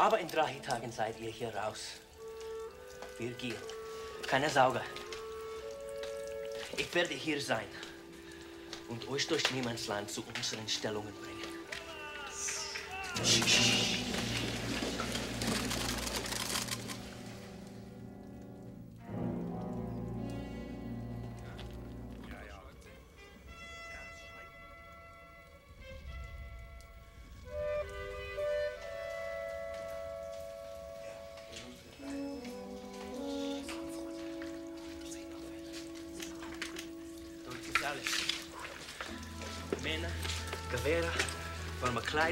Aber in drei Tagen seid ihr hier raus. Wir gehen. Keine Sorge. Ich werde hier sein und euch durch Niemandsland zu unseren Stellungen bringen.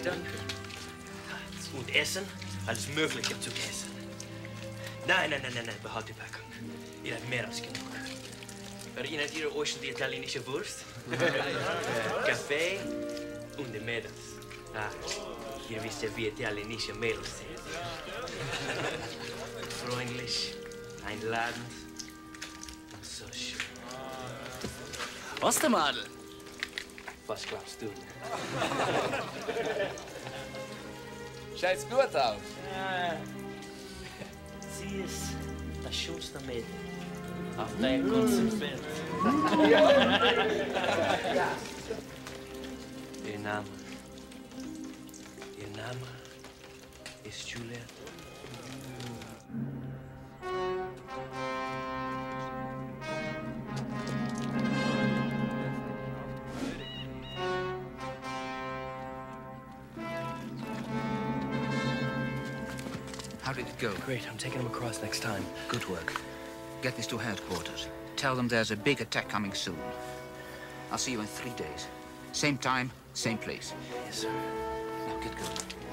Kleidung und Essen, alles Mögliche zu essen. Nein, nein, nein, nein, nein, behalt die Packung. Ihr habt mehr als genug. Erinnert ihr euch an die italienische Wurst? Kaffee und die Mädels. Ah, ihr wisst ja, wie italienische Mädels sind. Freundlich, einladend und so schön. Ostermadel. Was glaubst du? Schaut's gut aus. Sie ist das schönste Mädel auf der ganzen Welt. Ihr Name. Ihr Name ist Juliet. Go? Great, I'm taking him across next time. Good work. Get this to headquarters. Tell them there's a big attack coming soon. I'll see you in three days. Same time, same place. Yes, sir. Now get going.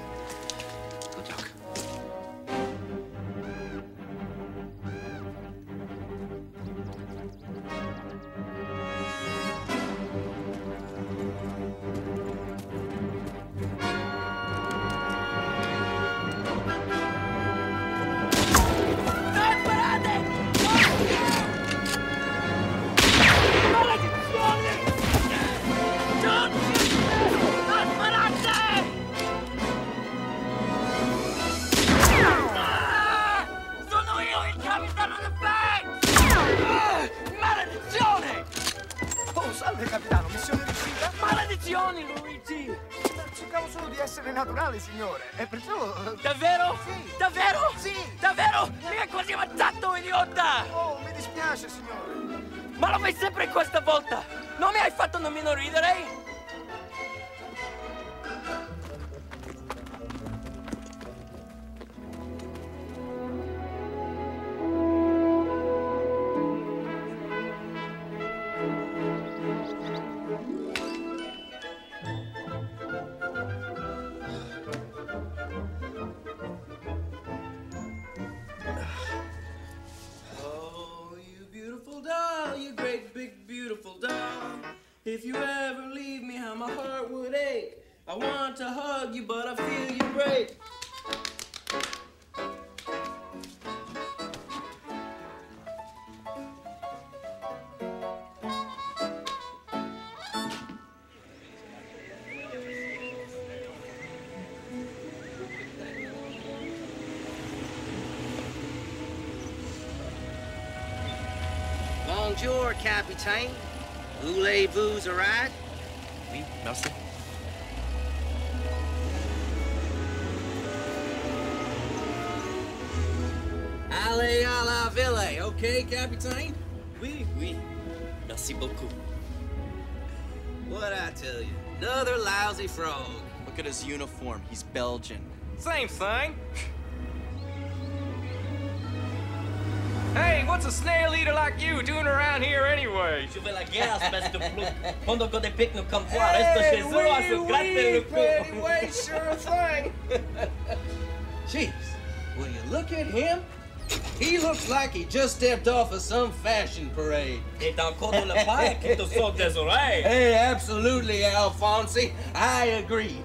Capitaine. Voulez-vous a ride? Oui, merci. Allez à la ville, okay, Capitaine? Oui, oui. Merci beaucoup. What I tell you? Another lousy frog. Look at his uniform. He's Belgian. Same thing. Hey, what's a snail eater like you doing around here anyway? Je vais la guerre, espèce de flou. Pendant qu'on dépique nos comme toi, reste chez eux à se gratter le cou. Anyway, sure thing. Jeez, will you look at him? He looks like he just stepped off of some fashion parade. Et encore la paille qui te saute des oreilles. Hey, absolutely, Alfonsi. I agree.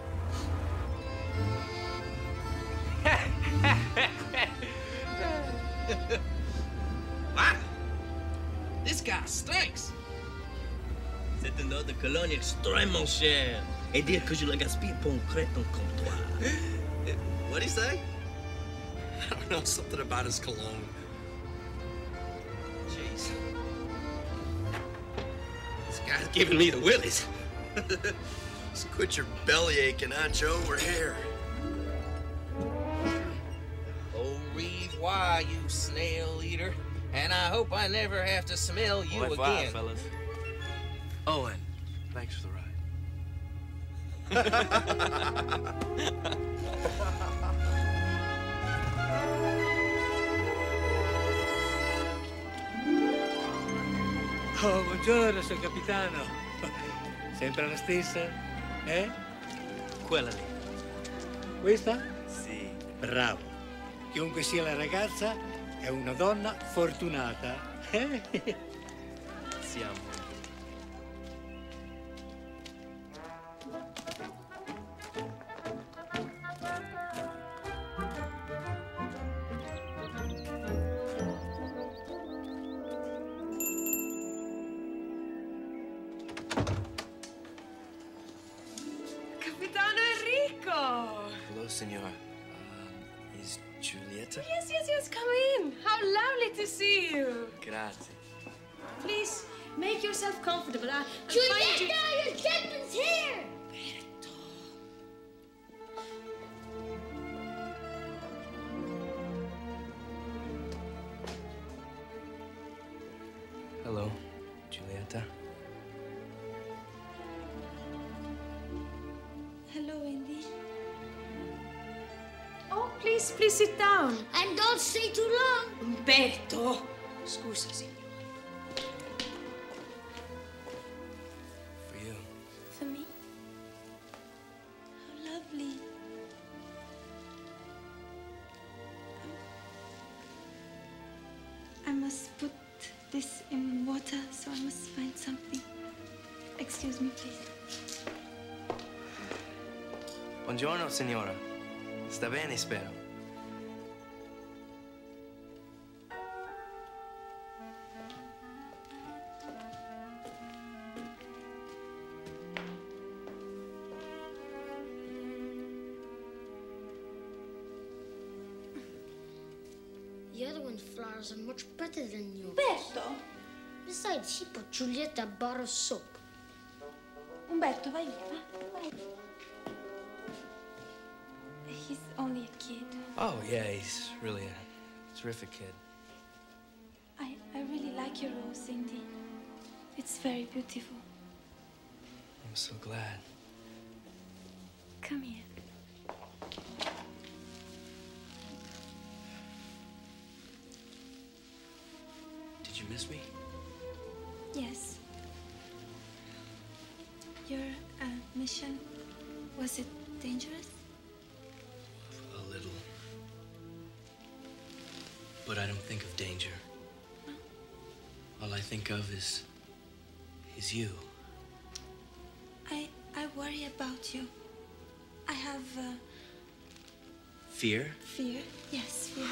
wow. This guy stinks. C'est une odeur de cologne extrêmement chère. Et dire que je la gaspille um pour un crétin comme toi. What'd he say? I don't know, something about his cologne. Jeez. This guy's giving me the willies. Just quit your belly aching, huh, Joe? We're here. Oh, Au revoir, you snail eater. And I hope I never have to smell you Au revoir, again. fellas. Owen, thanks for the ride. Oh, buongiorno, sono capitano. Sempre la stessa? Eh? Quella lì. Questa? Sì. Bravo. Chiunque sia la ragazza, è una donna fortunata. Siamo. Capitano Enrico! Hello, senor. Yes, yes, yes, come in. How lovely to see you. Grazie. Please, make yourself comfortable. I, I'll find Giulietta, you- your gentleman's here! Hello, please, please sit down. And don't stay too long. Umberto. Scusa, signore. For you. For me? How lovely. Um, I must put this in water, so I must find something. Excuse me, please. Buongiorno, signora. Sta bene, spero. Besides, he put Giulietta a bar of soap. Umberto, vai via. Vai. He's only a kid. Oh, yeah, he's really a terrific kid. I, I really like your rose, Cindy. It's very beautiful. I'm so glad. Come here. Did you miss me? Yes. Your uh, mission, was it dangerous? A little. But I don't think of danger. All I think of is. is you. I, I worry about you. I have uh, Fear? fear. Yes, fear.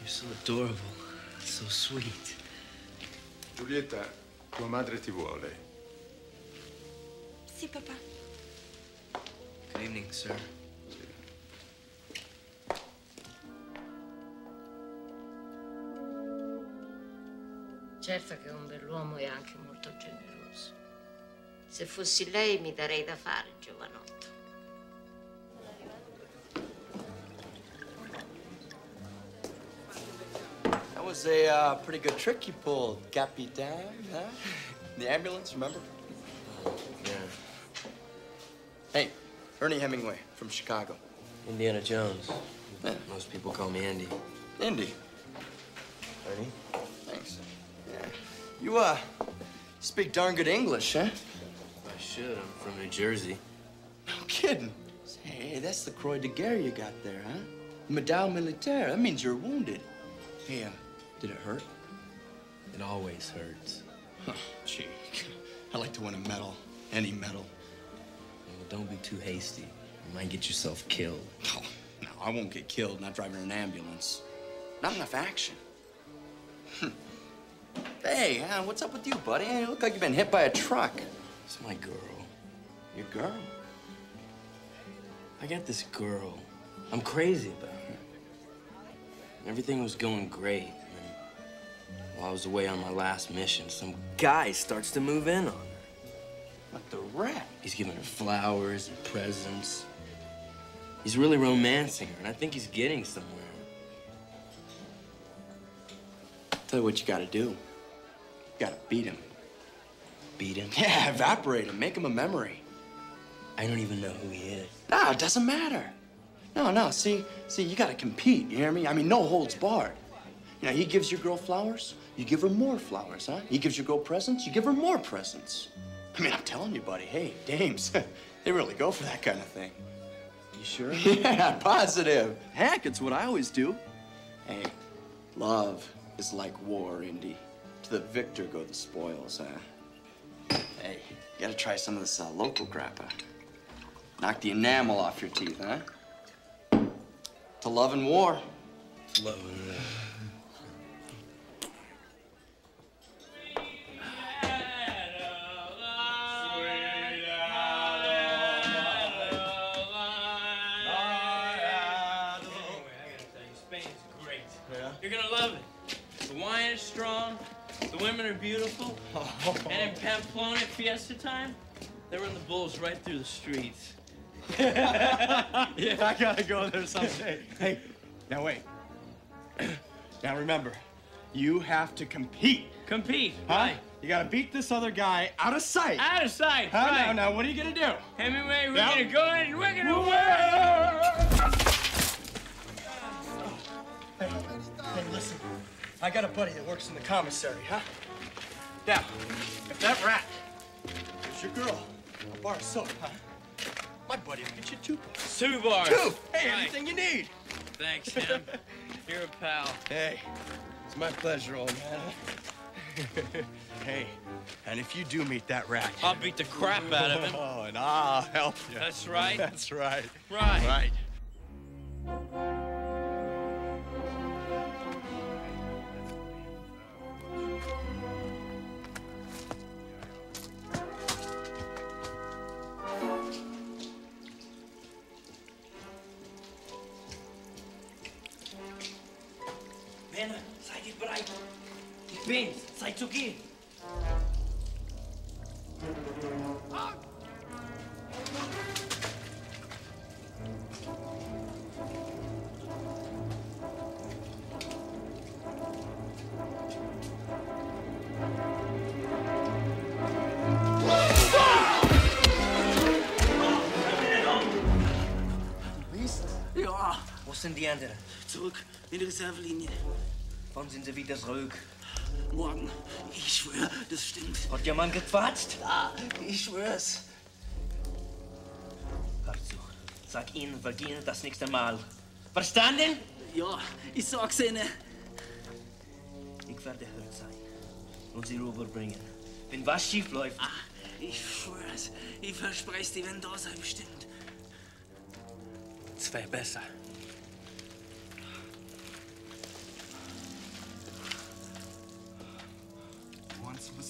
You're so adorable. So sweet. Giulietta, tua madre ti vuole. Sì, papà. Good evening, sir. Certo che un bell'uomo è anche molto generoso. Se fossi lei mi darei da fare, giovanotto. Was a uh, pretty good trick you pulled, Capitan, huh? The ambulance, remember? Yeah. Hey, Ernie Hemingway from Chicago. Indiana Jones. Most people call me Indy. Indy. Ernie? Thanks. Yeah. You, uh, speak darn good English, huh? I should. I'm from New Jersey. No kidding. Hey, that's the Croix de Guerre you got there, huh? Médaille Militaire. That means you're wounded. Hey, uh, did it hurt? It always hurts. Huh, gee. I'd like to win a medal. Any medal. Well, don't be too hasty. You might get yourself killed. No, no, I won't get killed not driving an ambulance. Not enough action. Hmm. hey, uh, what's up with you, buddy? You look like you've been hit by a truck. It's my girl. Your girl? I got this girl. I'm crazy about her. Everything was going great. While I was away on my last mission, some guy starts to move in on her. What the rat? He's giving her flowers and presents. He's really romancing her, and I think he's getting somewhere. Tell you what you gotta do. You gotta beat him. Beat him? Yeah, evaporate him. Make him a memory. I don't even know who he is. No, it doesn't matter. No, no, see, see, you gotta compete, you hear me? I mean, no holds barred. You know, he gives your girl flowers, you give her more flowers, huh? He gives your girl presents, you give her more presents. I mean, I'm telling you, buddy, hey, dames, they really go for that kind of thing. You sure? Yeah, positive. Heck, it's what I always do. Hey, love is like war, Indy. To the victor go the spoils, huh? Hey, you gotta try some of this uh, local grappa. Knock the enamel off your teeth, huh? To love and war. Love and war. Strong, the women are beautiful, and in Pamplona at fiesta time, they run the bulls right through the streets. yeah, I gotta go there someday. hey, now wait. now remember, you have to compete. Compete, Huh? right? You gotta beat this other guy out of sight. Out of sight, Huh? right. Now, now, what are you gonna do? Hemingway, we're Yeah. gonna go in and we're gonna win! Hey, hey, listen. I got a buddy that works in the commissary, huh? Now, if that rat is your girl, a bar of soap, huh? My buddy will get you two bars. Two bars. Two! Hey, Right. anything you need. Thanks, Tim. You're a pal. Hey, it's my pleasure, old man. hey, and if you do meet that rat, I'll beat the crap out of him. Oh, and I'll help you. That's right. That's right. Right. Right. Bin's. Seid zu gehen. Ja. Wo sind die anderen? Zurück in die Reservelinie. Wann sind sie wieder zurück? Morgen. Ich schwöre, das stimmt. Hat jemand gequatscht? Ja, ich schwör's. Hör zu. Sag ihnen, wir gehen das nächste Mal. Verstanden? Ja, ich sag's ihnen. Ich werde hört sein und sie rüberbringen. Wenn was schief läuft, Ich schwör's. Ich verspreche dir, wenn da sei, bestimmt. Es wäre besser.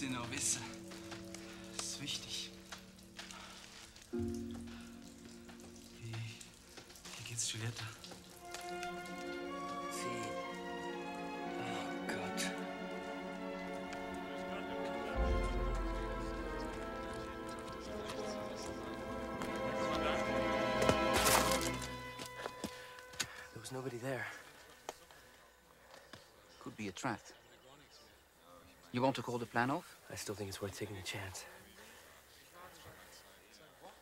Eins noch wissen. Das ist wichtig. Wie, wie geht's Giulietta? Sie. Oh Gott. There was nobody there. Could be a trap. You want to call the plan off? I still think it's worth taking a chance.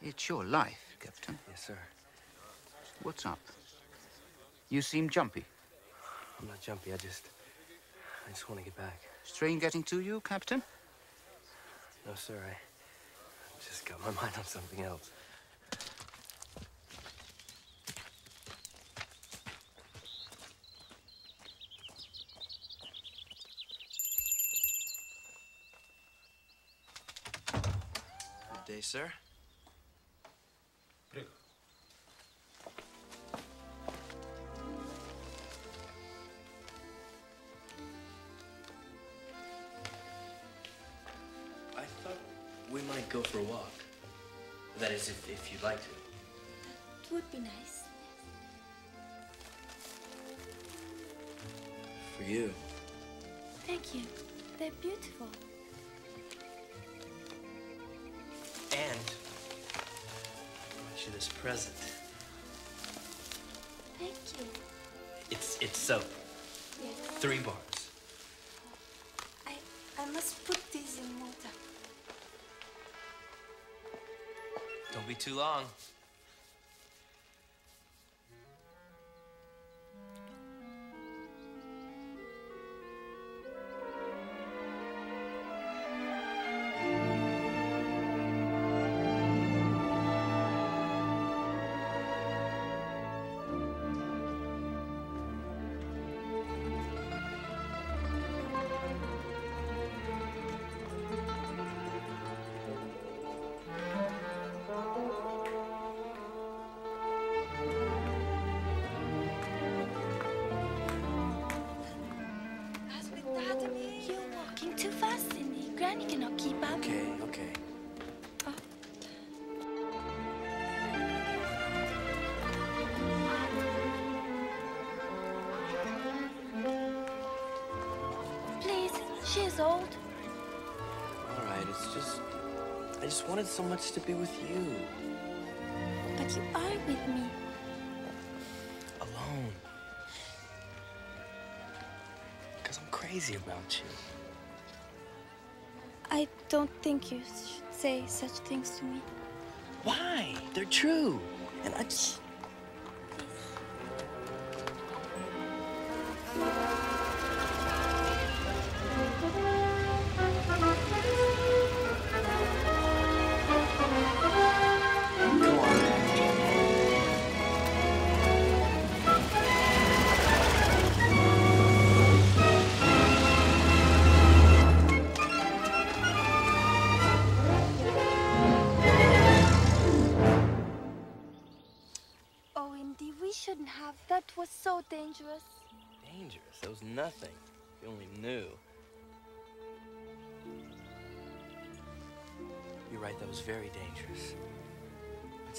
It's your life, Captain. Yes, sir. What's up? You seem jumpy. I'm not jumpy. I just. I just want to get back. Strain getting to you, Captain? No, sir. I I just got my mind on something else. Good day, sir. Prego. I thought we might go for a walk. That is, if, if you'd like to. It would be nice. For you. Thank you. They're beautiful. You this present. Thank you. It's it's soap. Yes. Three bars. I I must put these in water. Don't be too long. She is old. All right, it's just. I just wanted so much to be with you. But you are with me. Alone. Because I'm crazy about you. I don't think you should say such things to me. Why? They're true. And I just.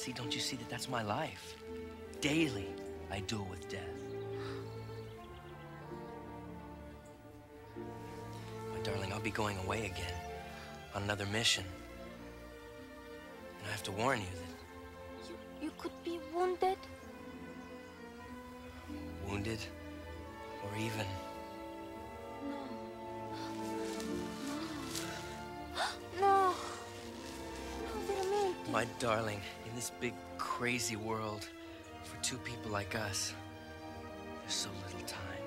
See, don't you see that that's my life? Daily, I duel with death. My darling, I'll be going away again on another mission. And I have to warn you that You could be wounded. wounded or even No. No, veramente. My darling, in this big, crazy world, for two people like us, there's so little time.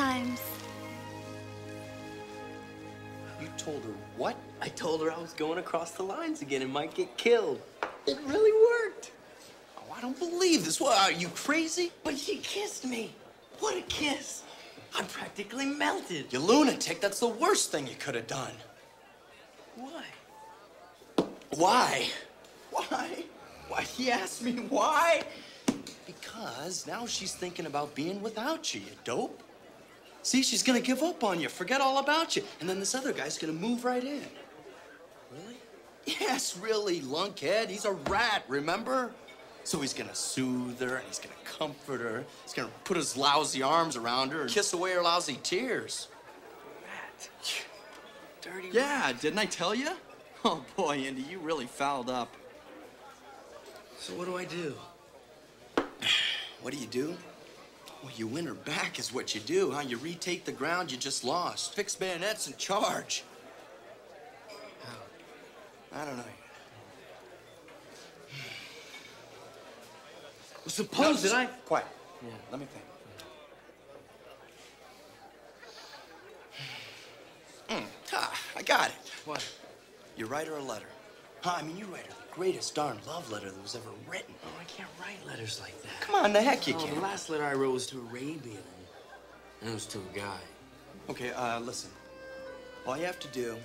Times. You told her what? I told her I was going across the lines again and might get killed. It really worked. Oh, I don't believe this. What, are you crazy? But she kissed me. What a kiss. I'm practically melted. You lunatic. That's the worst thing you could have done. Why? Why? Why? Why? He asked me why? Because now she's thinking about being without you, you dope. See, she's gonna give up on you, forget all about you, and then this other guy's gonna move right in. Really? Yes, really, lunkhead. He's a rat, remember? So he's gonna soothe her and he's gonna comfort her. He's gonna put his lousy arms around her and kiss away her lousy tears. Rat. Dirty Yeah, didn't I tell you? Oh boy, Indy, you really fouled up. So what do I do? What do you do? Well, you win her back is what you do, huh? You retake the ground you just lost. Fix bayonets and charge. How? I don't know. Well, suppose that I... Quiet. Yeah, let me think. Mm, ah, I got it. What? You write her a letter. Huh, I mean, you write her greatest darn love letter that was ever written. Oh, I can't write letters like that. Come on, the heck you oh, can. The last letter I wrote was to Arabian. And it was to a guy. Okay, uh, listen. All you have to do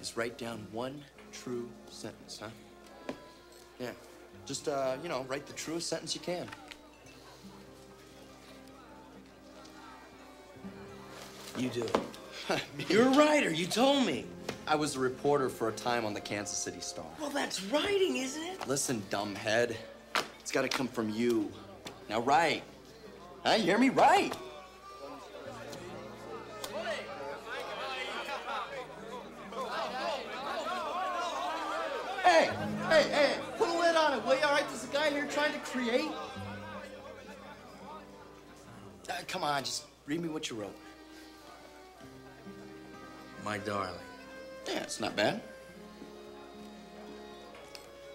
is write down one true sentence, huh? Yeah. Just, uh, you know, write the truest sentence you can. You do it. You're a writer. You told me. I was a reporter for a time on the Kansas City Star. Well, that's writing, isn't it? Listen, dumbhead. It's got to come from you. Now, write. Huh? You hear me? Write. Hey, hey, hey, put a lid on it, will you? All right, there's a guy here trying to create. Uh, come on, just read me what you wrote. My darling. Yeah, it's not bad.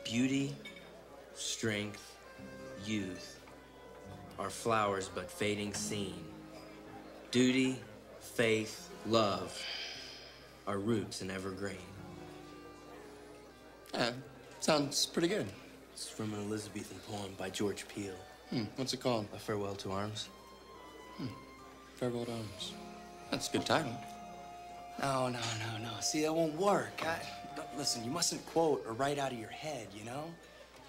Beauty, strength, youth are flowers but fading seen. Duty, faith, love are roots and evergreen. Yeah, sounds pretty good. It's from an Elizabethan poem by George Peele. Hmm, what's it called? A Farewell to Arms. Farewell to Arms. That's a good title. No, no, no, no. See, that won't work. I, listen, you mustn't quote or write out of your head, you know?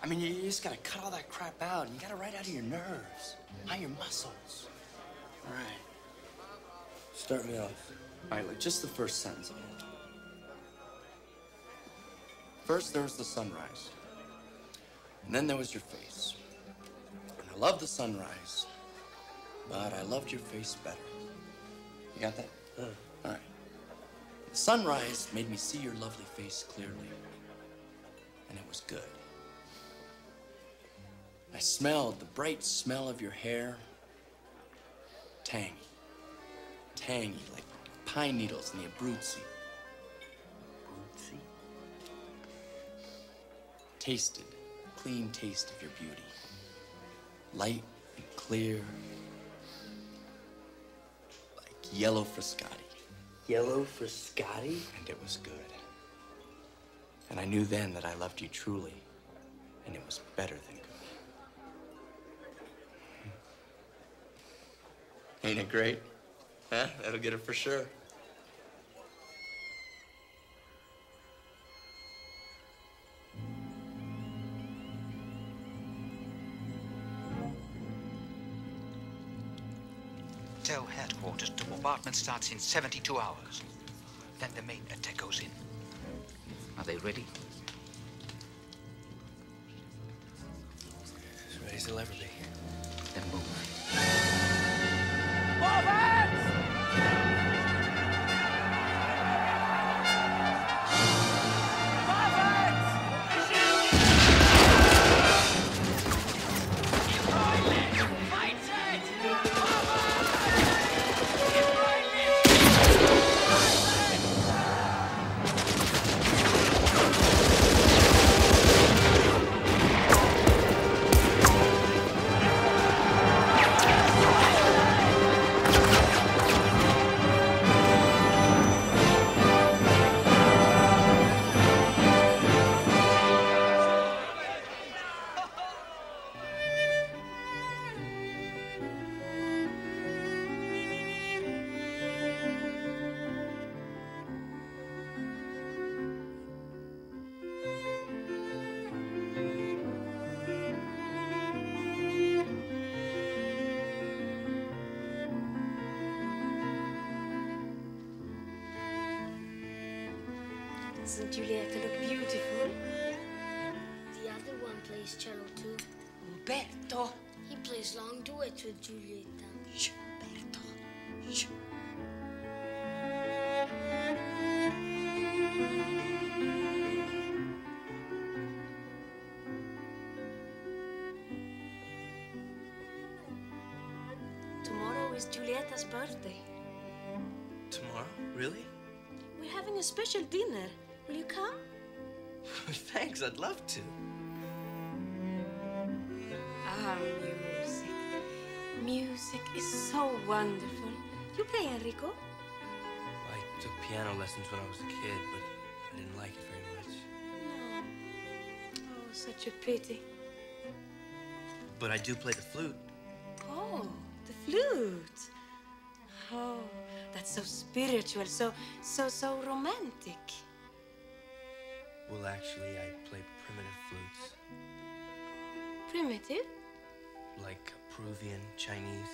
I mean, you, you just gotta cut all that crap out, and you gotta write out of your nerves, not your muscles. All right. Start me off. All right, look, just the first sentence. First, there was the sunrise. And then there was your face. And I loved the sunrise, but I loved your face better. You got that? Uh. All right. The sunrise made me see your lovely face clearly. And it was good. I smelled the bright smell of your hair. Tangy. Tangy, like pine needles in the Abruzzi. Abruzzi? Tasted, clean taste of your beauty. Light and clear. Like yellow Frascati. Yellow Frascati? And it was good. And I knew then that I loved you truly. And it was better than good. Ain't it great? Huh? That'll get it for sure. Bombardment starts in 72 hours. Then the main attack goes in. Are they ready? As ready as they'll ever be. One plays cello too. Umberto. He plays long duets with Giulietta. Shh, Umberto. Shh. Tomorrow is Giulietta's birthday. Tomorrow? Really? We're having a special dinner. Will you come? Thanks, I'd love to. Wonderful. You play, Enrico? I took piano lessons when I was a kid, but I didn't like it very much. No. Oh, such a pity. But I do play the flute. Oh, the flute. Oh, that's so spiritual, so, so, so romantic. Well, actually, I play primitive flutes, Primitive? like Peruvian, Chinese.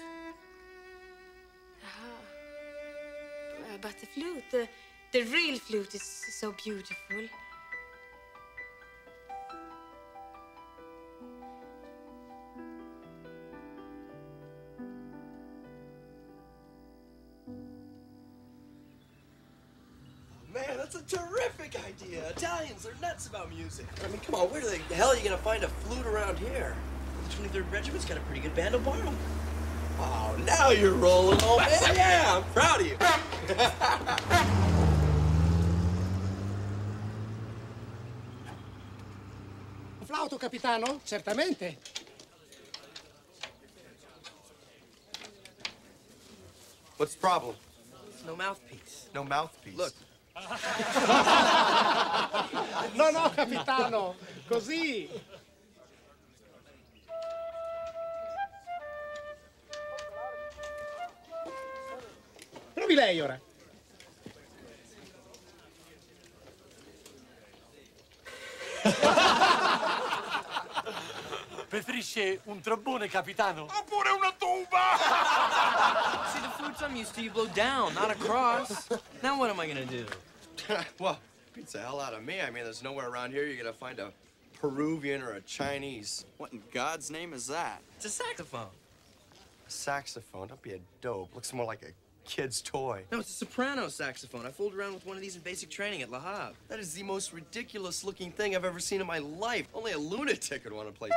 Uh, but the flute, the, the real flute is so beautiful. Man, that's a terrific idea. Italians, they're nuts about music. I mean, come on, where the hell are you gonna find a flute around here? The 23rd Regiment's got a pretty good band to borrow. Oh, now you're rolling, old man. Yeah, I'm proud of you. Flauto, capitano? Certamente. What's the problem? No mouthpiece. No mouthpiece. Look. No, no, capitano. Così. Provi lei ora. Preferisce un trombone, capitano? Oppure una tuba! See, the flutes I'm used to, you blow down, not across. now what am I gonna do? well, beats the hell out of me. I mean, there's nowhere around here you're gonna find a Peruvian or a Chinese. What in God's name is that? It's a saxophone. A saxophone? Don't be a dope. Looks more like a kid's toy. No, it's a soprano saxophone. I fooled around with one of these in basic training at Le Havre. That is the most ridiculous looking thing I've ever seen in my life. Only a lunatic would want to play.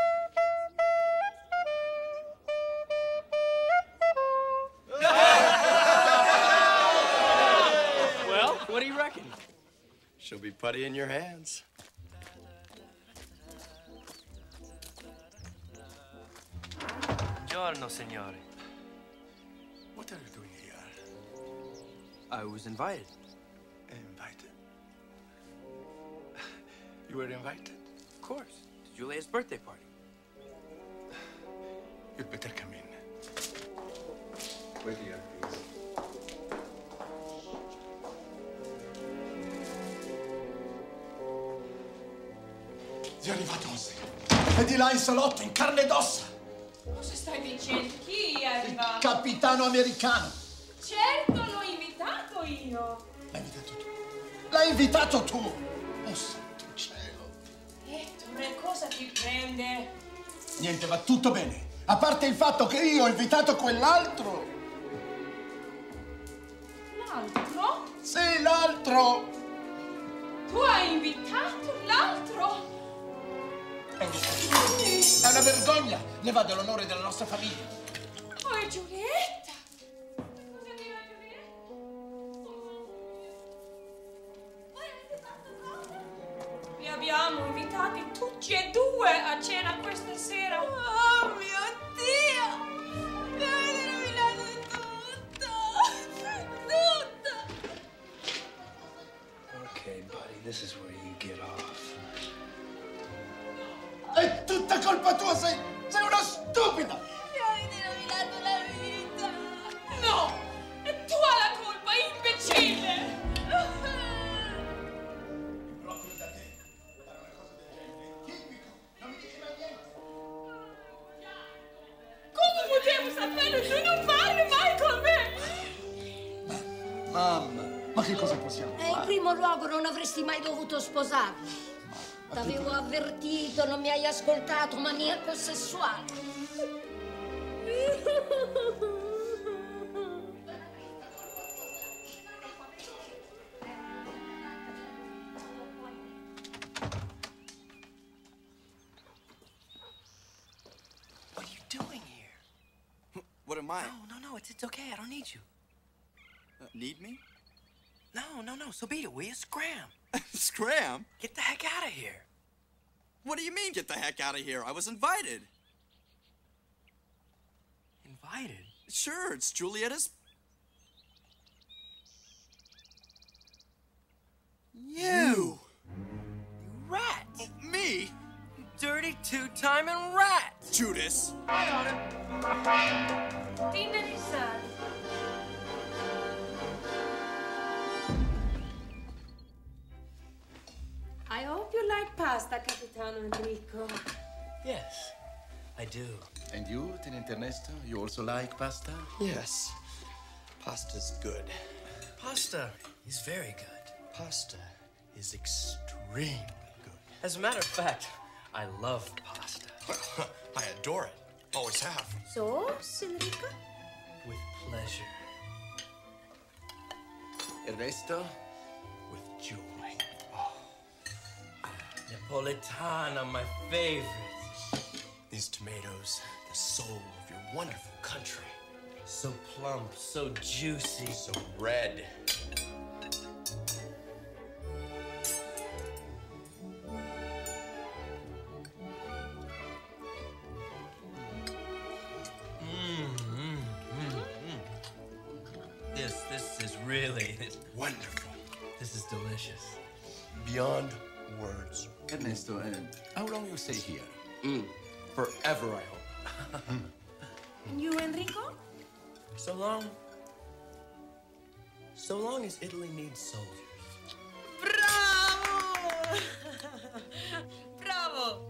Well, what do you reckon? She'll be putty in your hands. Buongiorno, signore. What are you doing here? I was invited. Invited? You were invited? Of course. To Julia's birthday party. You'd better come in. Wait here, please. È arrivato José. E di là in salotto, in carne ed ossa. Cosa stai dicendo? Chi è arrivato? Capitano americano. Certo, L'hai invitato tu. Oh, santo cielo. Ettore, cosa ti prende? Niente, va tutto bene. A parte il fatto che io ho invitato quell'altro. L'altro? Sì, l'altro. Tu hai invitato l'altro? È una vergogna. Ne va dell'onore della nostra famiglia. Oh, Giulietta. What am I? No, no, no, it's, it's okay. I don't need you. Uh, need me? No, no, no. So beat it, will you? Scram. Scram? Get the heck out of here. What do you mean, get the heck out of here? I was invited. Invited? Sure, it's Giulietta's. You! Rat! me? Dirty two-timing rat! Judas! Dinner, sir. I hope you like pasta, Capitano Enrico. Yes, I do. And you, Tenente Ernesto, you also like pasta? Yes. Pasta's good. Pasta is very good. Pasta is extremely good. As a matter of fact, I love pasta. I adore it. Oh, Always have. So, Enrico? With pleasure. Ernesto? With joy. Oh, Napolitana, my favorite. These tomatoes, the soul of your wonderful country. So plump, so juicy. So red. Delicious. Beyond words. Ernesto, uh, how long you stay here? Mm. Forever, I hope. And you, Enrico? So long. So long as Italy needs soldiers. Bravo! Bravo!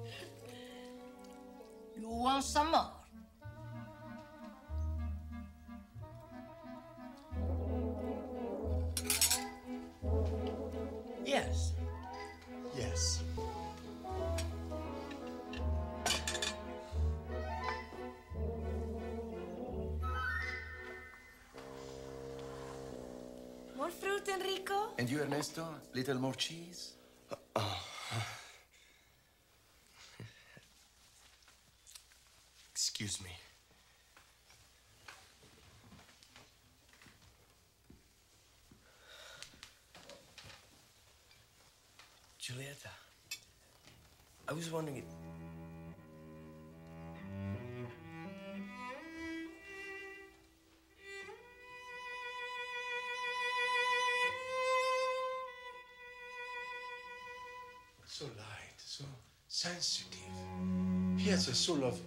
You want some more? And you, Ernesto? Little more cheese? Excuse me. Giulietta, I was wondering. He has the soul of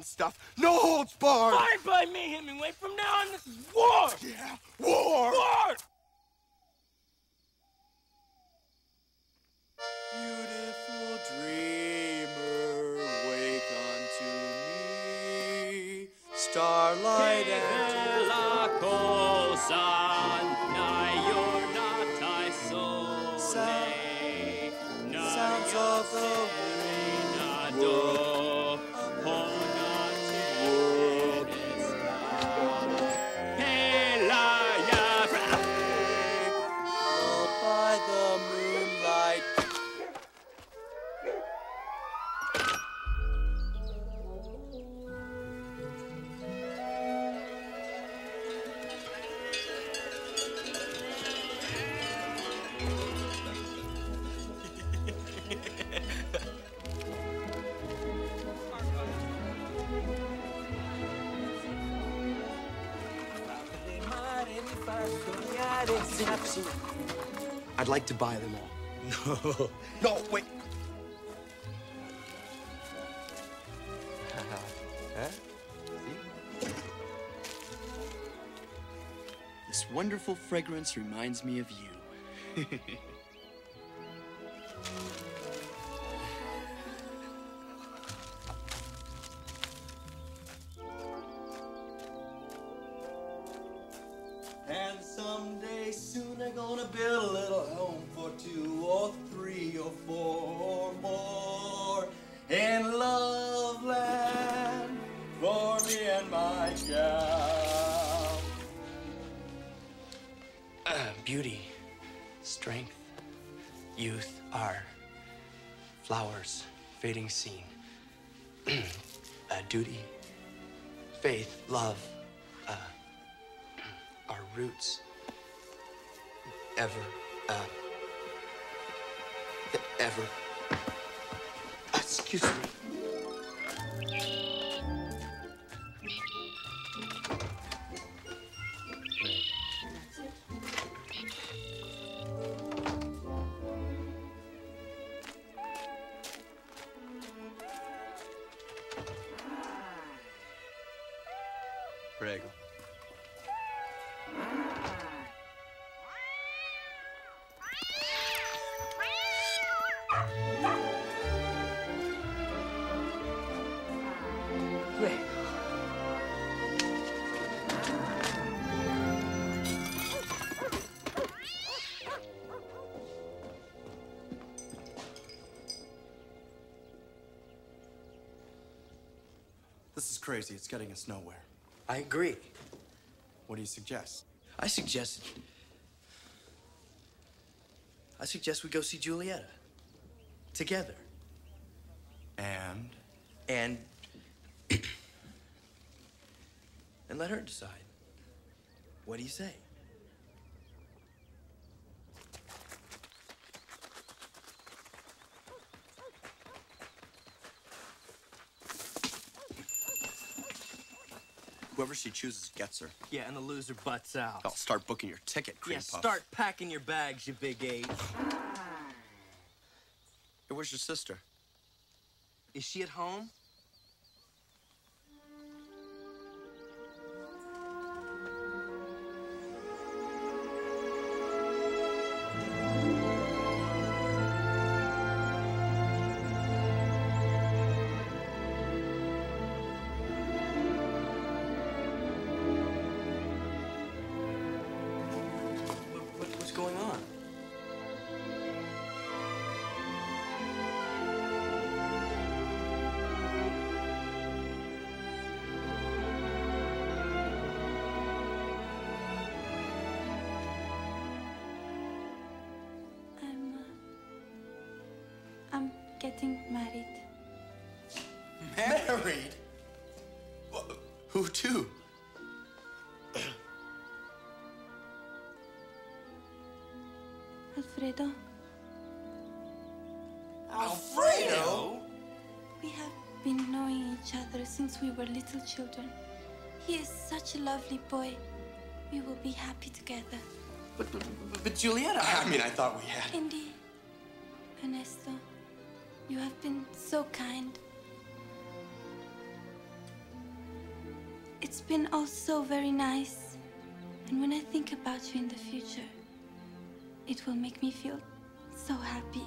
Stuff. No holds barred. Fine like to buy them all. No. No, wait. Huh? This wonderful fragrance reminds me of you. Prego. This is crazy. It's getting us nowhere. I agree. What do you suggest? I suggest. I suggest we go see Giulietta. Together. And? And. and let her decide. What do you say? Whoever she chooses gets her. Yeah, and the loser butts out. I'll start booking your ticket, cream yeah, puff. start packing your bags, you big eight. Hey, where's your sister? Is she at home? Alfredo, Alfredo? we have been knowing each other since we were little children. He is such a lovely boy. We will be happy together. But, but, but Giulietta, I mean, I thought we had. Indy, Ernesto, you have been so kind. It's been all so very nice. And when I think about you in the future, it will make me feel so happy.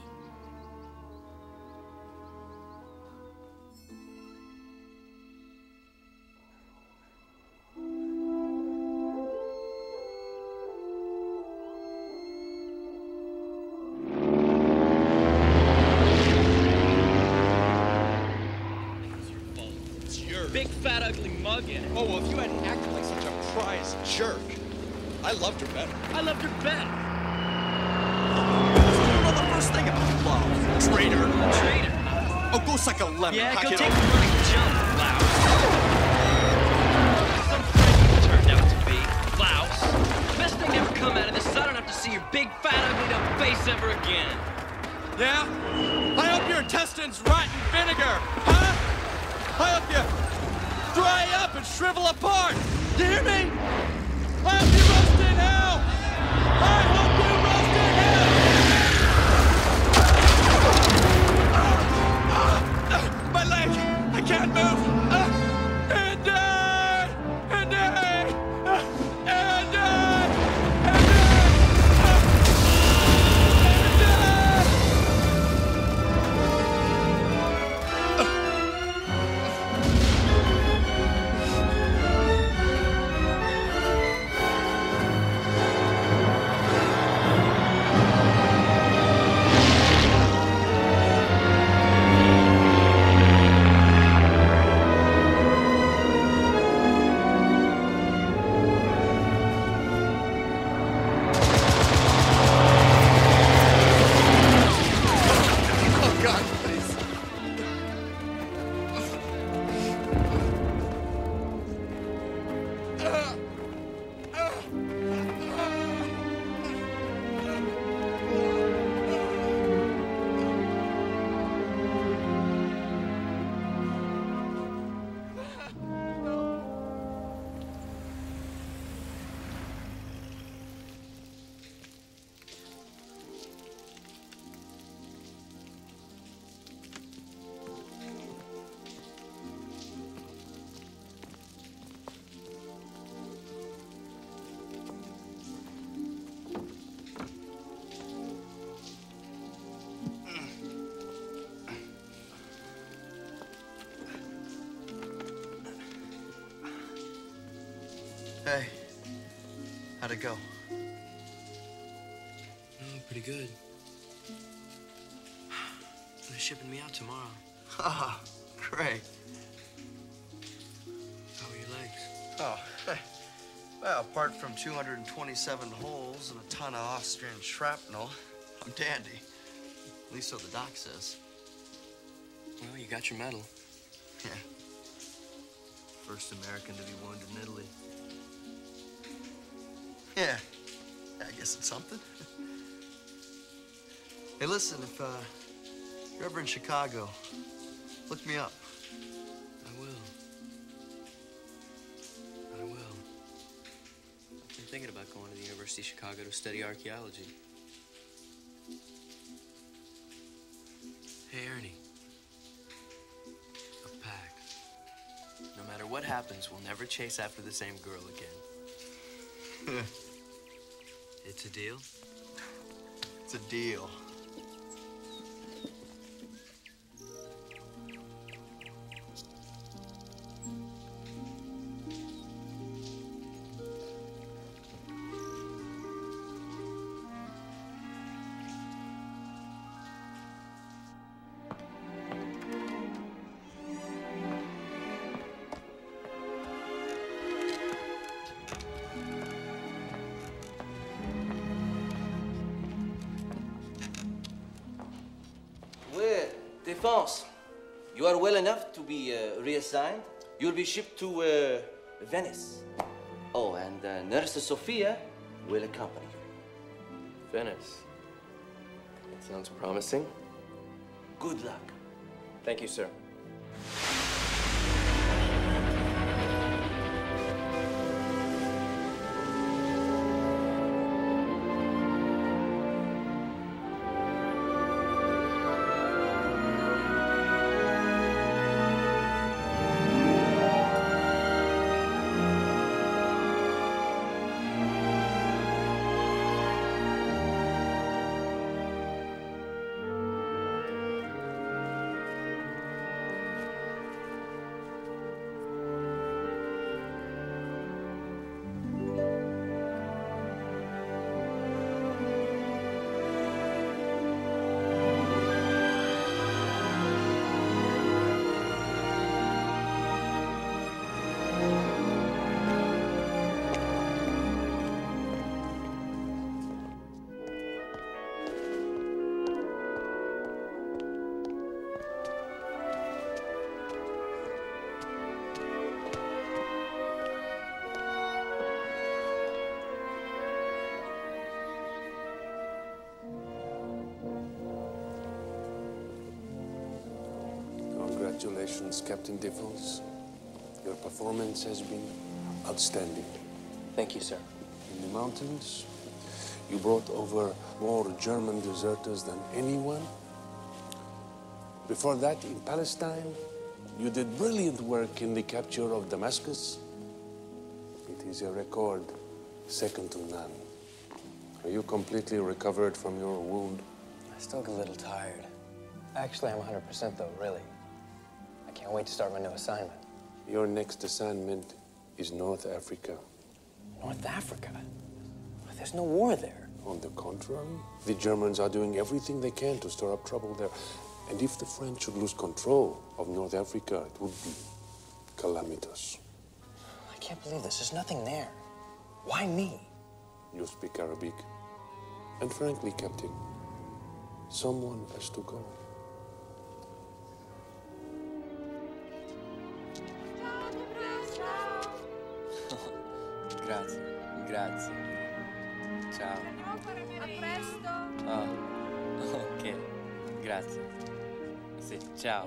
Big fat ugly mug. Oh, well, if you hadn't acted like such a prize jerk, I loved her better. I loved her better. The thing about love, traitor. Traitor. Oh, go suck a lemon. Yeah, go take the running jump, Klaus. Some friend you turned out to be, Klaus. The best thing to ever come out of this is I don't have to see your big fat ugly dumb face ever again. Yeah? I hope your intestines rot in vinegar, huh? I hope you dry up and shrivel apart. You hear me? Can't move. Good. They're shipping me out tomorrow. Ah, great. How are your legs? Oh, well, apart from 227 holes and a ton of Austrian shrapnel, I'm dandy. At least so the doc says. Well, you got your medal. Yeah. First American to be wounded in Italy. Yeah. I guess it's something. Hey, listen, if uh, you're ever in Chicago, look me up. I will. I will. I've been thinking about going to the University of Chicago to study archaeology. Hey, Ernie. A pact. No matter what happens, we'll never chase after the same girl again. It's a deal? It's a deal. Reassigned. You'll be shipped to uh, Venice. Oh, and uh, Nurse Sophia will accompany you. Venice. That sounds promising. Good luck. Thank you, sir. Congratulations, Captain DeVos. Your performance has been outstanding. Thank you, sir. In the mountains, you brought over more German deserters than anyone. Before that, in Palestine, you did brilliant work in the capture of Damascus. It is a record second to none. Are you completely recovered from your wound? I still get a little tired. Actually, I'm 100% though, really. I can't wait to start my new assignment. Your next assignment is North Africa. North Africa? There's no war there. On the contrary, the Germans are doing everything they can to stir up trouble there. And if the French should lose control of North Africa, it would be calamitous. I can't believe this. There's nothing there. Why me? You speak Arabic. And frankly, Captain, someone has to go. Grazie, grazie. Ciao. A presto. Ah, ok, grazie. Sì, ciao.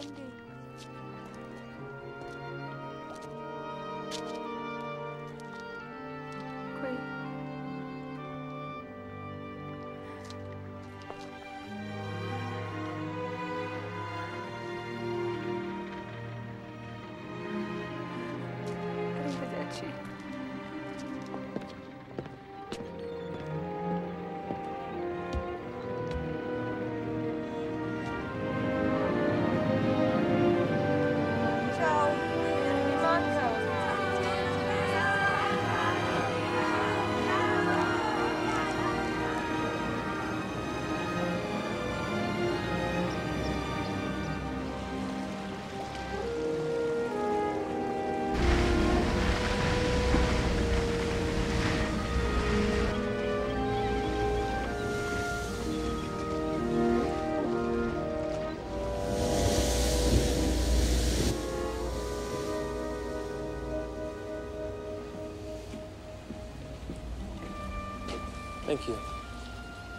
Thank you.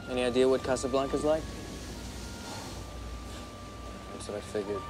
Any idea what Casablanca's like? That's what I figured.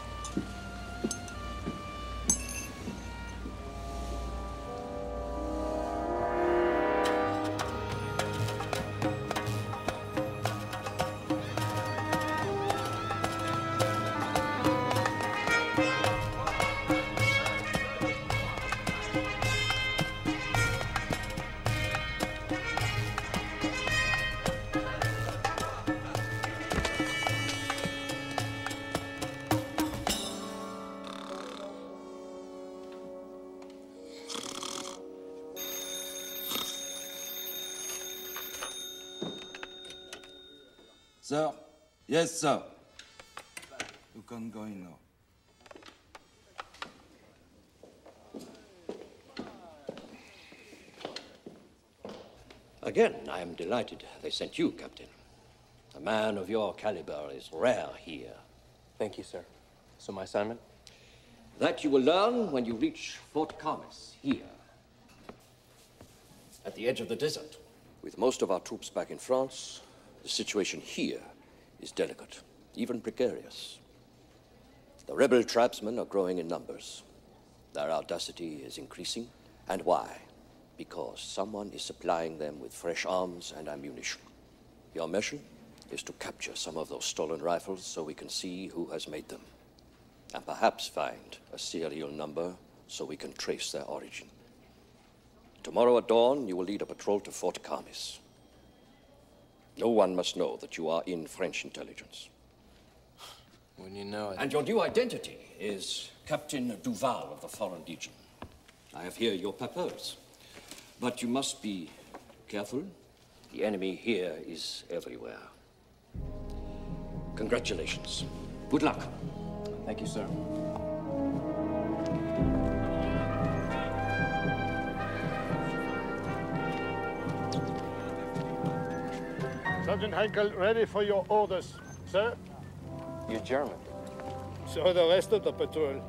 Sir? Yes, sir. You can go in now. Again, I am delighted they sent you, Captain. A man of your caliber is rare here. Thank you, sir. So my assignment? That you will learn when you reach Fort Camas, here. At the edge of the desert. With most of our troops back in France, the situation here is delicate, even precarious. The rebel tribesmen are growing in numbers. Their audacity is increasing. And why? Because someone is supplying them with fresh arms and ammunition. Your mission is to capture some of those stolen rifles so we can see who has made them. And perhaps find a serial number so we can trace their origin. Tomorrow at dawn, you will lead a patrol to Fort Camis. No one must know that you are in French intelligence. When you know it. And your new identity is Captain Duval of the Foreign Legion. I have here your papers. But you must be careful. The enemy here is everywhere. Congratulations. Good luck. Thank you, sir. Sergeant Heinkel, ready for your orders, sir? You're German. So the rest of the patrol.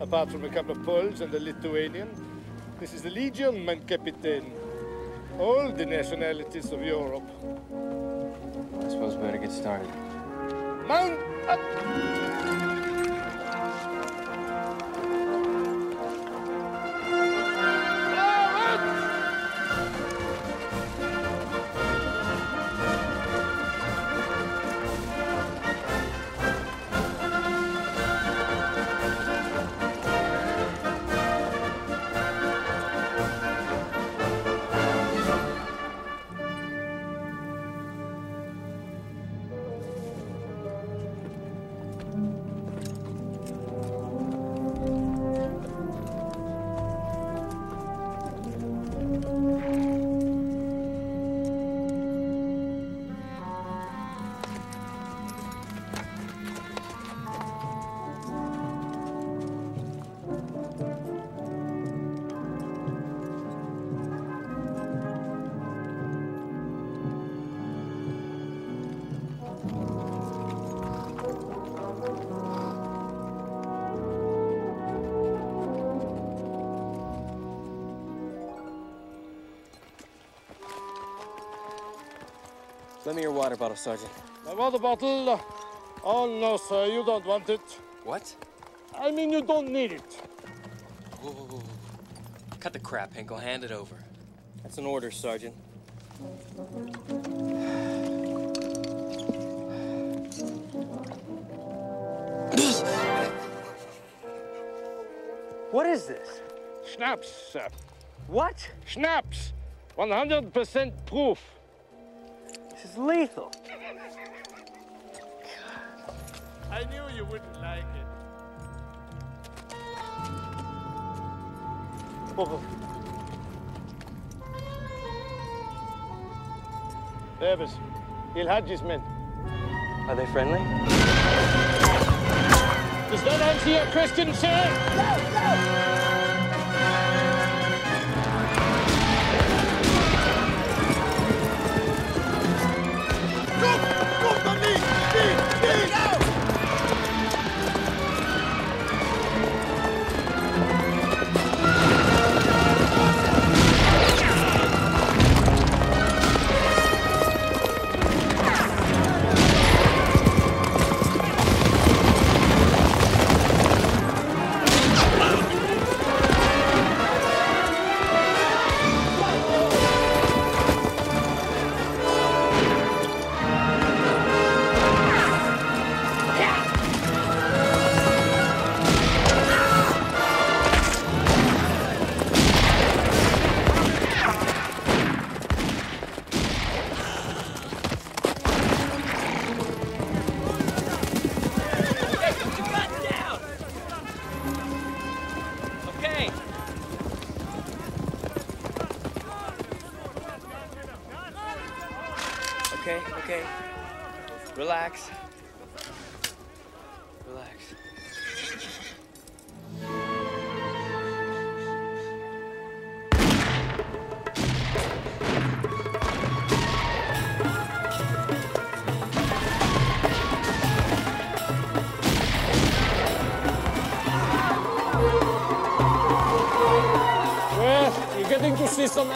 Apart from a couple of Poles and a Lithuanian, this is the Legion, mein Kapitän. All the nationalities of Europe. I suppose we better get started. Mount up! Lend me your water bottle, Sergeant. My water bottle? Oh, no, sir, you don't want it. What? I mean, you don't need it. Whoa, whoa, whoa, whoa. Cut the crap, Hinkle. Hand it over. That's an order, Sergeant. What is this? Schnapps, sir. What? Schnapps. 100% proof. This is lethal. I knew you wouldn't like it. Whoa, whoa. Davis, Il Hadji's men. Are they friendly? Does that answer your question, sir? Okay.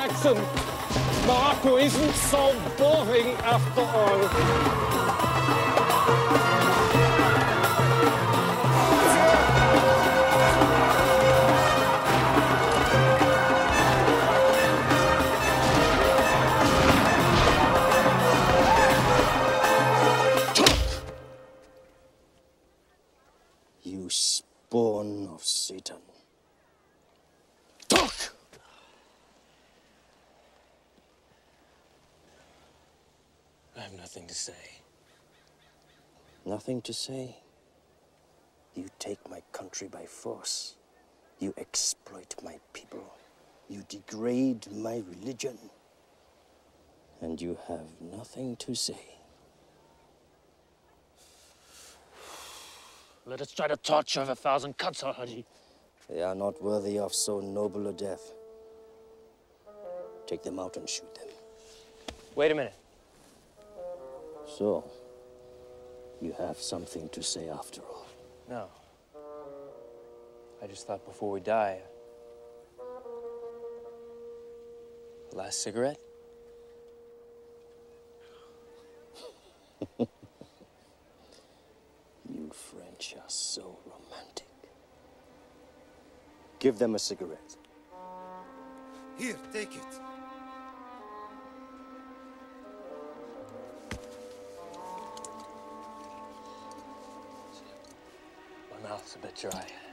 Action. Morocco isn't so boring after all. Say. You take my country by force. You exploit my people. You degrade my religion. And you have nothing to say. Let us try the torture of a thousand cuts, Al Haji. They are not worthy of so noble a death. Take them out and shoot them. Wait a minute. So, you have something to say after all. No. I just thought before we die. Last cigarette? You French are so romantic. Give them a cigarette. Here, take it. A bit dry.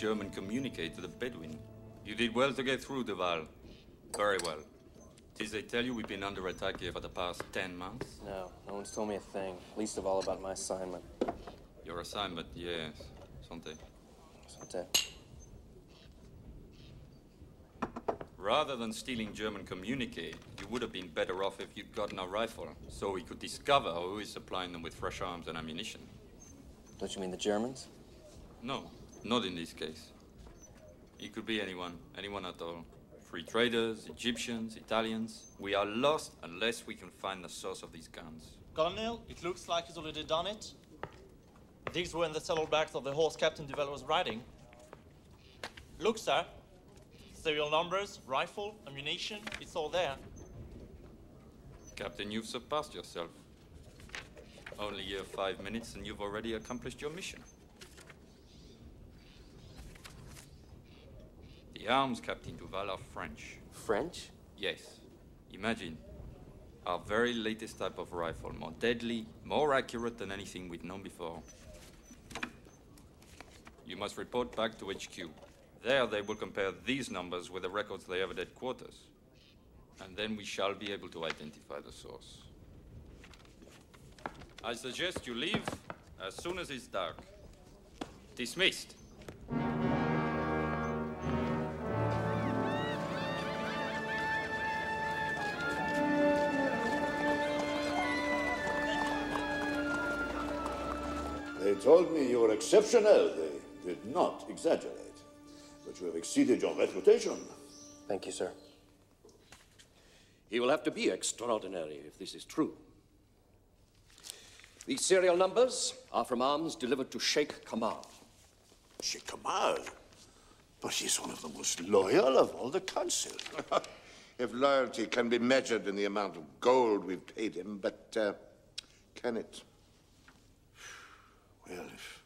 German communique to the Bedouin. You did well to get through, Duval. Very well. Did they tell you we've been under attack here for the past ten months? No, no one's told me a thing. Least of all about my assignment. Your assignment, yes. Something. Something. Rather than stealing German communique, you would have been better off if you'd gotten a rifle, so we could discover who is supplying them with fresh arms and ammunition. Don't you mean the Germans? No, not in this case. It could be anyone, anyone at all. Free traders, Egyptians, Italians. We are lost unless we can find the source of these guns. Colonel, it looks like he's already done it. These were in the saddlebags of the horse Captain Duval was riding. Look, sir. Serial numbers, rifle, ammunition, it's all there. Captain, you've surpassed yourself. Only here five minutes and you've already accomplished your mission. Arms, Captain Duval, are French. French? Yes. Imagine. Our very latest type of rifle, more deadly, more accurate than anything we've known before. You must report back to HQ. There they will compare these numbers with the records they have at headquarters. And then we shall be able to identify the source. I suggest you leave as soon as it's dark. Dismissed. Told me you were exceptional. They did not exaggerate. But you have exceeded your reputation. Thank you, sir. He will have to be extraordinary if this is true. These serial numbers are from arms delivered to Sheikh Kamal. Sheikh Kamal? But he's one of the most loyal of all the council. if loyalty can be measured in the amount of gold we've paid him, but uh, can it? Well, if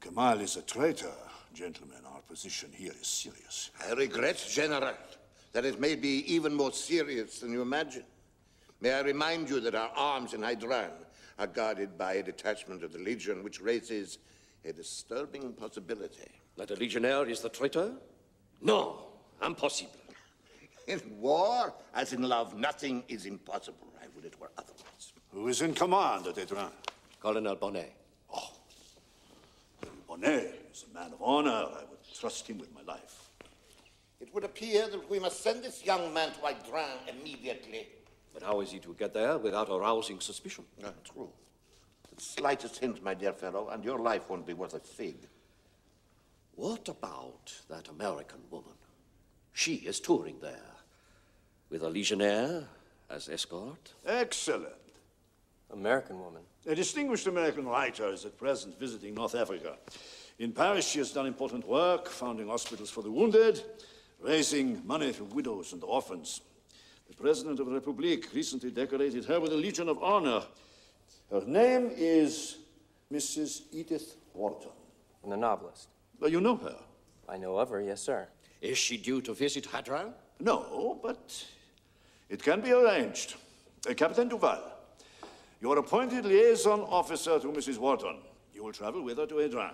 Kamal is a traitor, gentlemen, our position here is serious. I regret, General, that it may be even more serious than you imagine. May I remind you that our arms in Hydran are guarded by a detachment of the Legion, which raises a disturbing possibility. That a legionnaire is the traitor? No, impossible. In war, as in love, nothing is impossible. I would it were otherwise. Who is in command at Hydran? Colonel Bonnet. Bonnet is a man of honor. I would trust him with my life. It would appear that we must send this young man to Hydran immediately. But how is he to get there without arousing suspicion? Ah, true. The slightest hint, my dear fellow, and your life won't be worth a fig. What about that American woman? She is touring there with a legionnaire as escort. Excellent. American woman. A distinguished American writer is at present visiting North Africa. In Paris, she has done important work, founding hospitals for the wounded, raising money for widows and orphans. The President of the Republic recently decorated her with the Legion of Honor. Her name is Mrs. Edith Wharton. And the novelist. Well, you know her. I know of her, yes, sir. Is she due to visit Hadran? No, but it can be arranged. Uh, Captain Duval, you are appointed liaison officer to Mrs. Wharton. You will travel with her to Hadran.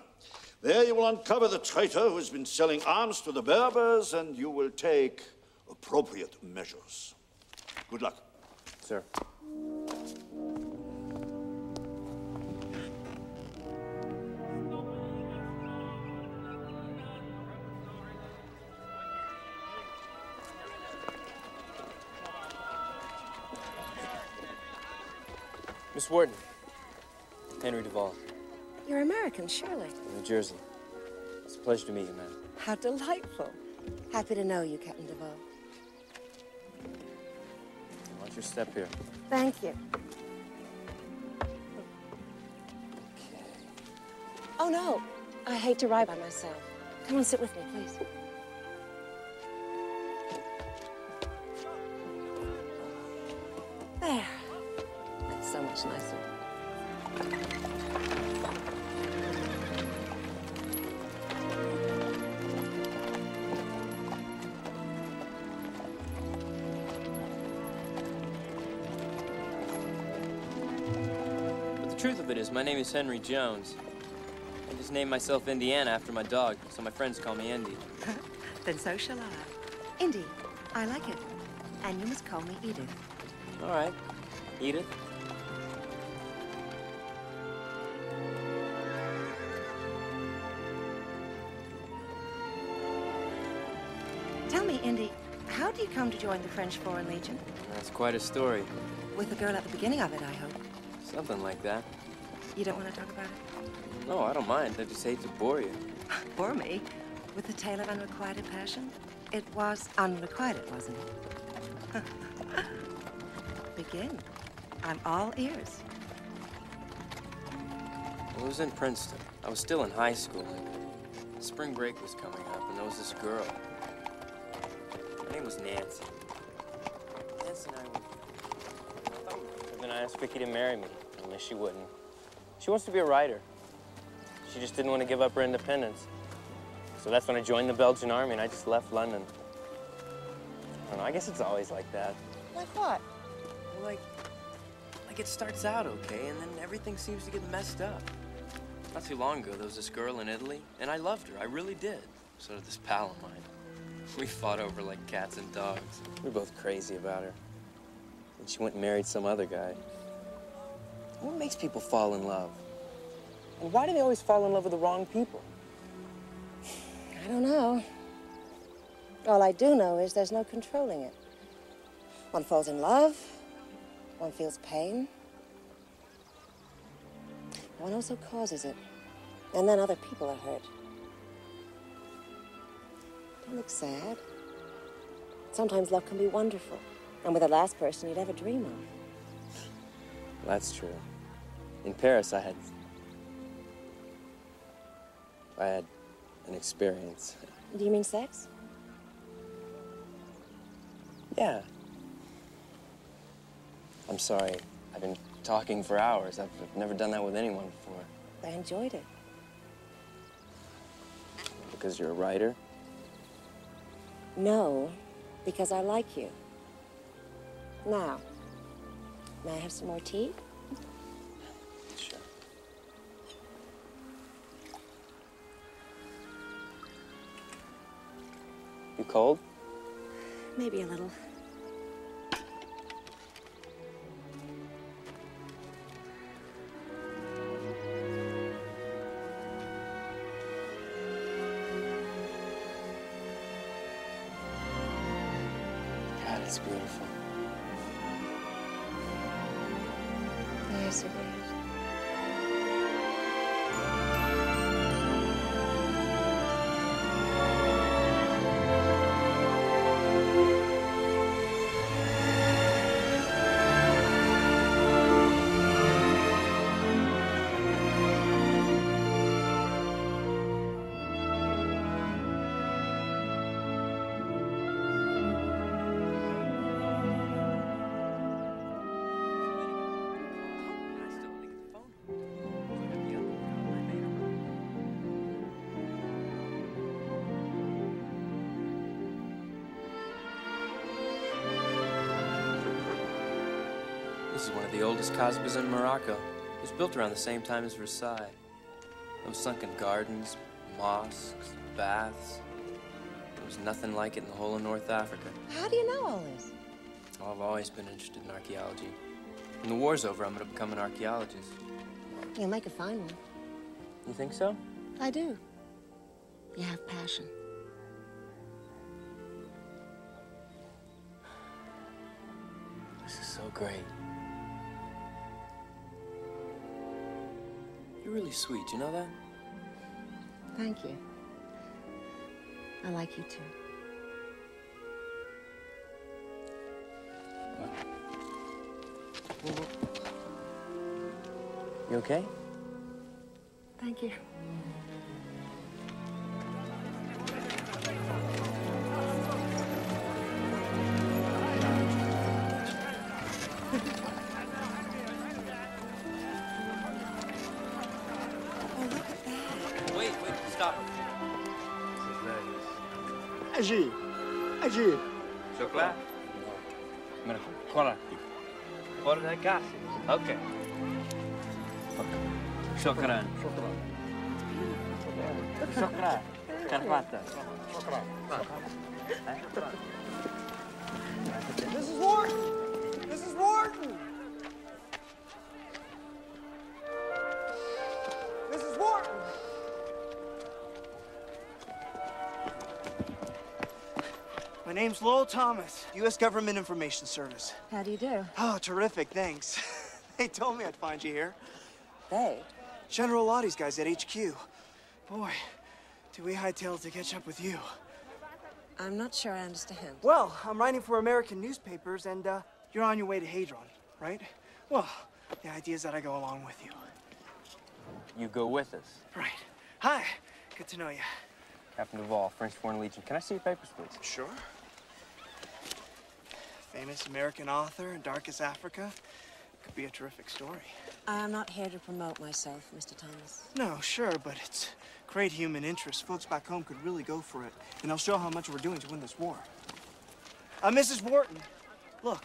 There you will uncover the traitor who has been selling arms to the Berbers, and you will take appropriate measures. Good luck. Sir. Miss Wharton. Henry Duval, You're American, surely. New Jersey. It's a pleasure to meet you, ma'am. How delightful. Happy to know you, Captain DeVoe. Watch your step here. Thank you. Oh, no. I hate to ride by myself. Come on, sit with me, please. My name is Henry Jones. I just named myself Indiana after my dog, so my friends call me Indy. Then so shall I. Indy, I like it. And you must call me Edith. All right. Edith? Tell me, Indy, how do you come to join the French Foreign Legion? That's quite a story. With the girl at the beginning of it, I hope. Something like that. You don't want to talk about it? No, I don't mind. I just hate to bore you. Bore me? With the tale of unrequited passion? It was unrequited, wasn't it? Begin. I'm all ears. Well, it was in Princeton. I was still in high school. Spring break was coming up, and there was this girl. Her name was Nancy. Nancy and I were... I thought we were gonna ask Vicky to marry me, only she wouldn't. She wants to be a writer. She just didn't want to give up her independence. So that's when I joined the Belgian army, and I just left London. I don't know, I guess it's always like that. Like what? Well, like, like it starts out okay, and then everything seems to get messed up. Not too long ago, there was this girl in Italy, and I loved her. I really did. So did this pal of mine. We fought over like cats and dogs. We were both crazy about her. And she went and married some other guy. What makes people fall in love? And why do they always fall in love with the wrong people? I don't know. All I do know is there's no controlling it. One falls in love, one feels pain. One also causes it. And then other people are hurt. Don't look sad. Sometimes love can be wonderful. And with the last person you'd ever dream of. That's true. In Paris, I had. I had an experience. Do you mean sex? Yeah. I'm sorry. I've been talking for hours. I've, I've never done that with anyone before. I enjoyed it. Because you're a writer? No, because I like you. Now, may I have some more tea? You cold? Maybe a little. The oldest Casbahs in Morocco. It was built around the same time as Versailles. Those sunken gardens, mosques, baths. There was nothing like it in the whole of North Africa. How do you know all this? Oh, I've always been interested in archaeology. When the war's over, I'm going to become an archaeologist. You'll make a fine one. You think so? I do. You have passion. This is so great. You're really sweet, you know that? Thank you. I like you too. You okay? Thank you. Allí. Allí. Chocolate? No. Fora. Fora da casa. Ok. Chocolate. Chocolate. Chocolate. Carpata. Chocolate. Mrs. Wharton! is Wharton! Name's Lowell Thomas, U.S. Government Information Service. How do you do? Oh, terrific, thanks. they told me I'd find you here. They? General Lyautey's guys at HQ. Boy, do we hightail it to catch up with you. I'm not sure I understand. Well, I'm writing for American newspapers, and uh, you're on your way to Hadron, right? Well, the idea is that I go along with you. You go with us. Right. Hi. Good to know you. Captain Duval, French Foreign Legion. Can I see your papers, please? Sure. Famous American author, and Darkest Africa. Could be a terrific story. I'm not here to promote myself, Mr. Thomas. No, sure, but it's great human interest. Folks back home could really go for it, and I'll show how much we're doing to win this war. Uh, Mrs. Wharton, look,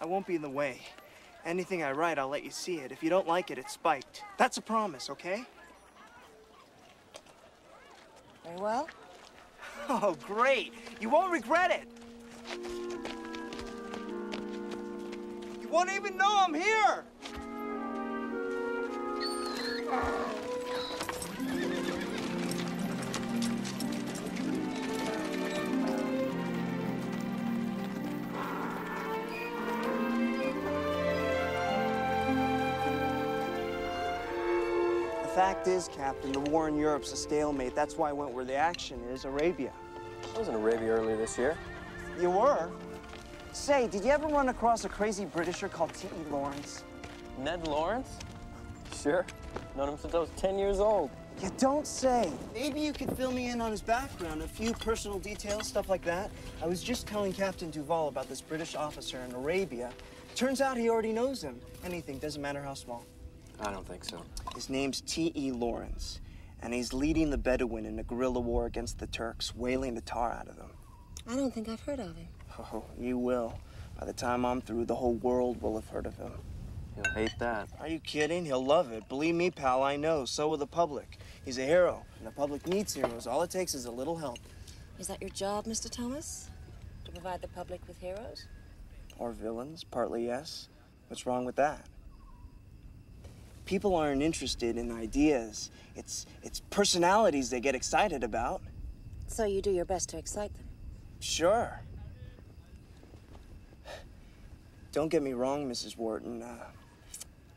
I won't be in the way. Anything I write, I'll let you see it. If you don't like it, it's spiked. That's a promise, okay? Very well. Oh, great. You won't regret it. You won't even know I'm here. The fact is, Captain, the war in Europe's a stalemate. That's why I went where the action is, Arabia. I was in Arabia earlier this year. You were? Say, did you ever run across a crazy Britisher called T.E. Lawrence? Ned Lawrence? Sure. Known him since I was 10 years old. You don't say. Maybe you could fill me in on his background, a few personal details, stuff like that. I was just telling Captain Duval about this British officer in Arabia. Turns out he already knows him. Anything, doesn't matter how small. I don't think so. His name's T.E. Lawrence, and he's leading the Bedouin in a guerrilla war against the Turks, whaling the tar out of them. I don't think I've heard of him. Oh, you will. By the time I'm through, the whole world will have heard of him. He'll hate that. Are you kidding? He'll love it. Believe me, pal, I know. So will the public. He's a hero, and the public needs heroes. All it takes is a little help. Is that your job, Mr. Thomas? To provide the public with heroes? Or villains, partly yes. What's wrong with that? People aren't interested in ideas. It's it's personalities they get excited about. So you do your best to excite them. Sure. Don't get me wrong, Mrs. Wharton. Uh,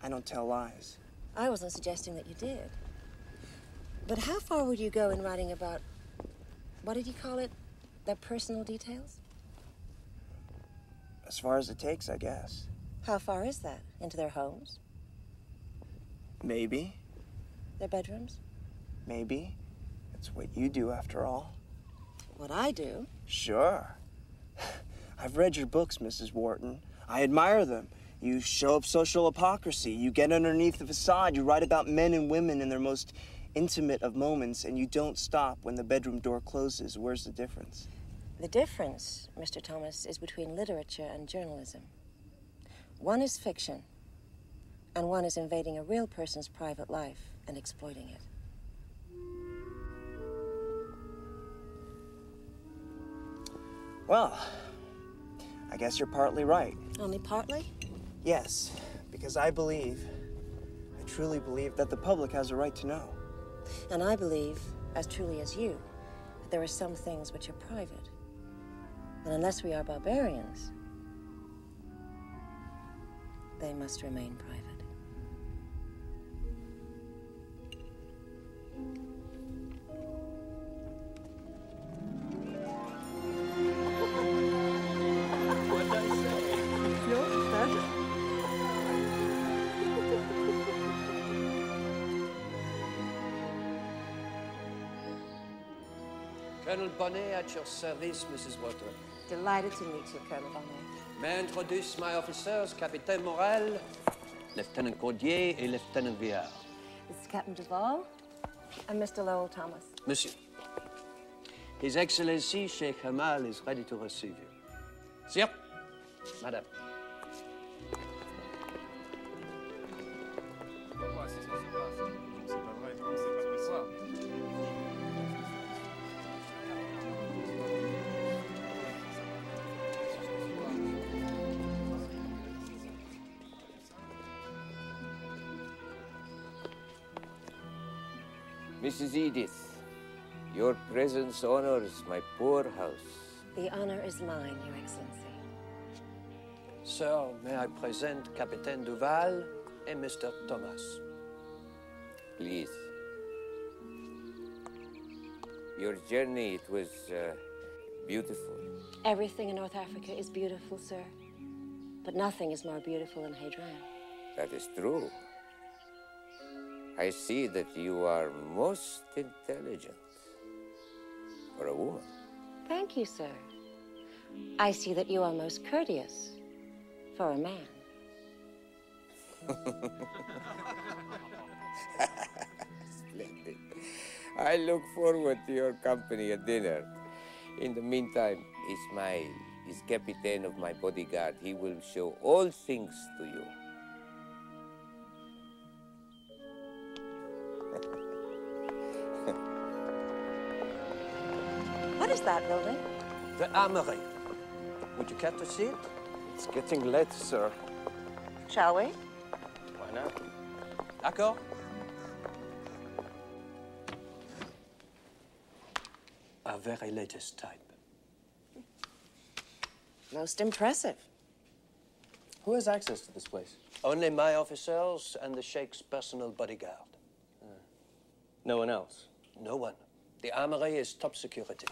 I don't tell lies. I wasn't suggesting that you did. But how far would you go in writing about, what did you call it? Their personal details? As far as it takes, I guess. How far is that? Into their homes? Maybe. Their bedrooms? Maybe. It's what you do, after all. What I do? Sure. I've read your books, Mrs. Wharton. I admire them. You show up social hypocrisy. You get underneath the facade. You write about men and women in their most intimate of moments, and you don't stop when the bedroom door closes. Where's the difference? The difference, Mr. Thomas, is between literature and journalism. One is fiction, and one is invading a real person's private life and exploiting it. Well, I guess you're partly right. Only partly? Yes, because I believe, I truly believe that the public has a right to know. And I believe, as truly as you, that there are some things which are private. And unless we are barbarians, they must remain private. Bonnet at your service, Mrs. Wharton. Delighted to meet you, Colonel Bonnet. May I introduce my officers, Capitaine Morel, Lieutenant Cordier, and Lieutenant Viard. This is Captain Duval and Mr. Lowell Thomas. Monsieur, His Excellency Sheikh Kamal is ready to receive you. Sir, Madame. Mrs. Edith, your presence honors my poor house. The honor is mine, Your Excellency. Sir, may I present Capitaine Duval and Mr. Thomas? Please. Your journey, it was uh, beautiful. Everything in North Africa is beautiful, sir. But nothing is more beautiful than Hadran. That is true. I see that you are most intelligent for a woman. Thank you, sir. I see that you are most courteous for a man. Splendid. I look forward to your company at dinner. In the meantime, Ismail is captain of my bodyguard. He will show all things to you. That building? The Armory. Would you care to see it? It's getting late, sir. Shall we? Why not? D'accord? A very latest type. Most impressive. Who has access to this place? Only my officers and the Sheikh's personal bodyguard. Uh, no one else? No one. The armory is top security.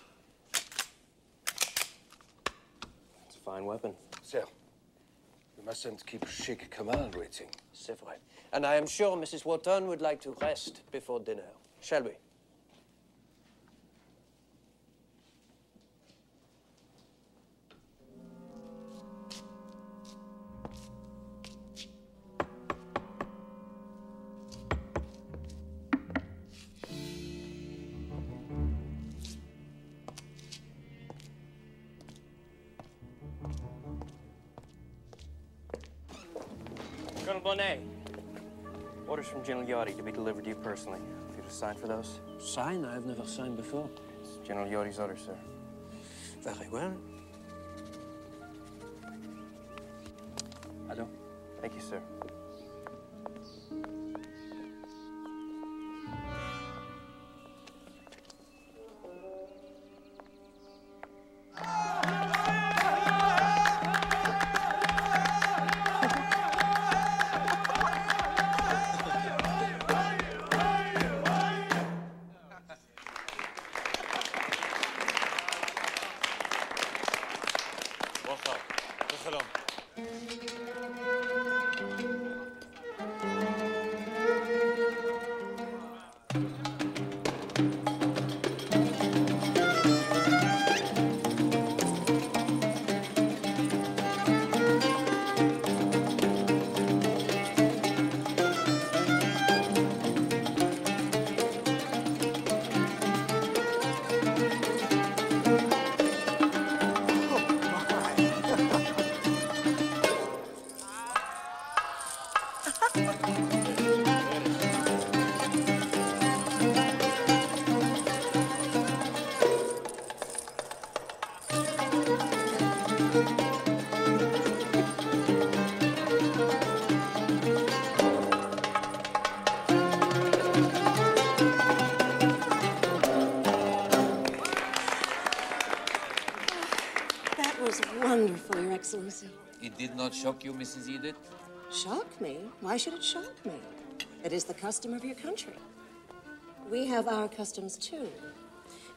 It's a fine weapon. Sir, we mustn't keep Sheikh Kamal waiting. C'est vrai. And I am sure Mrs. Wharton would like to rest before dinner. Shall we? Delivered to you personally. If you to sign for those. Sign? I've never signed before. It's General Lyautey's orders, sir. Very well. Hello. Thank you, sir. Shock you, Mrs. Edith? Shock me? Why should it shock me? It is the custom of your country. We have our customs too.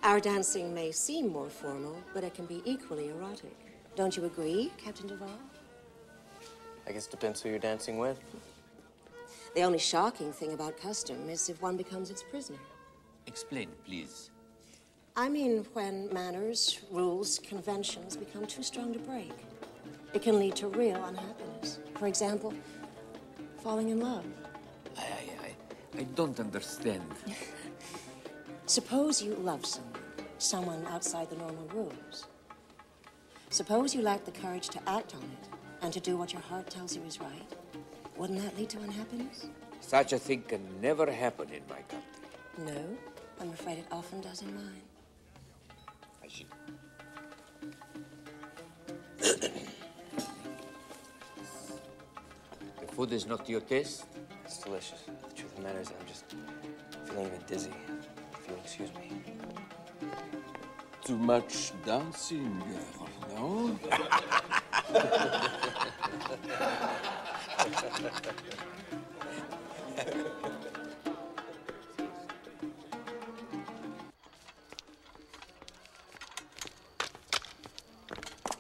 Our dancing may seem more formal, but it can be equally erotic. Don't you agree, Captain Duval? I guess it depends who you're dancing with. The only shocking thing about custom is if one becomes its prisoner. Explain, please. I mean, when manners, rules, conventions become too strong to break. It can lead to real unhappiness. For example, falling in love. I, I, I don't understand. Suppose you love someone, someone outside the normal rules. Suppose you lack the courage to act on it and to do what your heart tells you is right. Wouldn't that lead to unhappiness? Such a thing can never happen in my country. No, I'm afraid it often does in mine. I see. food is not to your taste? It's delicious. The truth of the matter is I'm just feeling a bit dizzy. If you'll excuse me. Too much dancing, girl, no?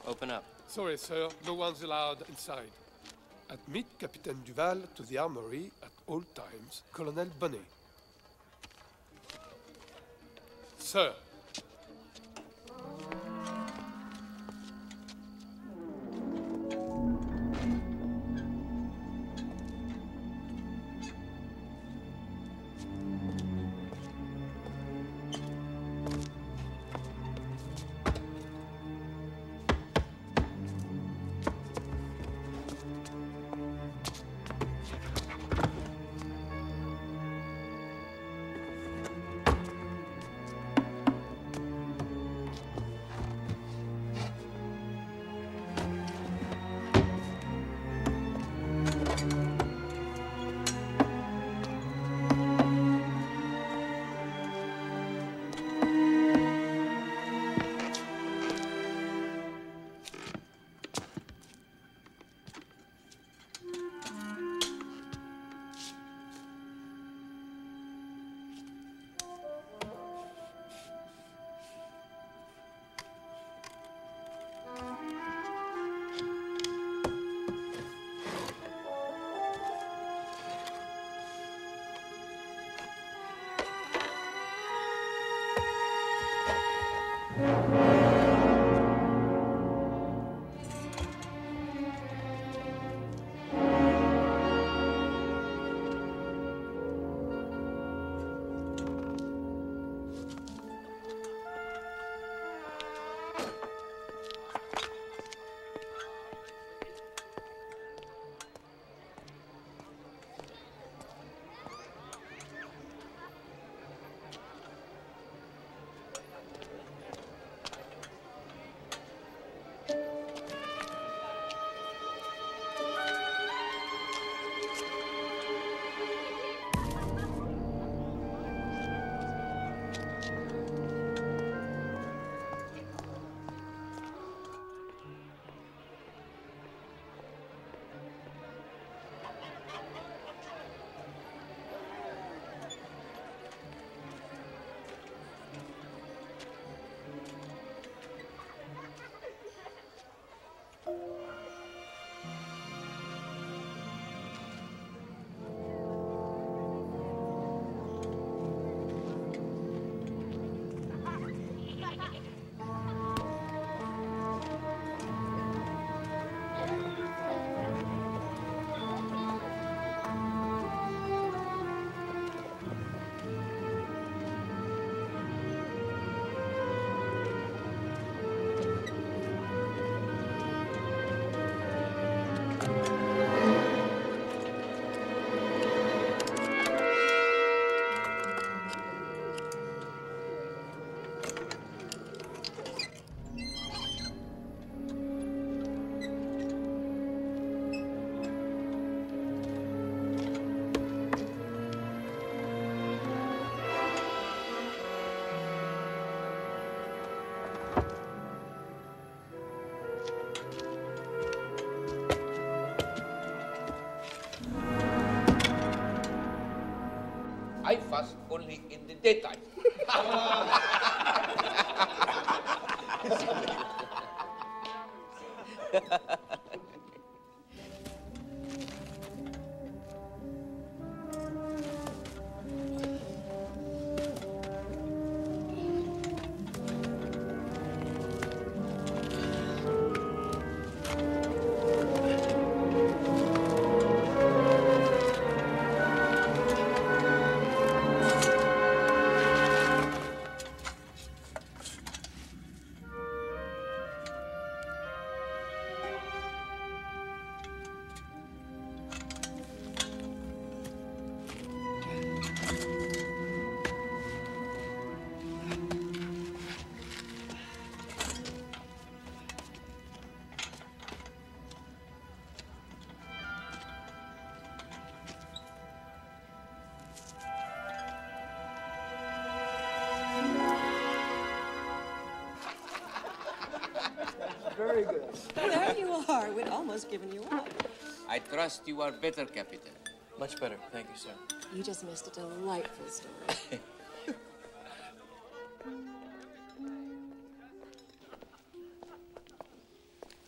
Open up. Sorry, sir. No one's allowed inside. Admit Capitaine Duval to the armory at all times. Colonel Bonnet. Sir. Only in the daytime. I trust you are better, Captain. Much better, thank you, sir. You just missed a delightful story.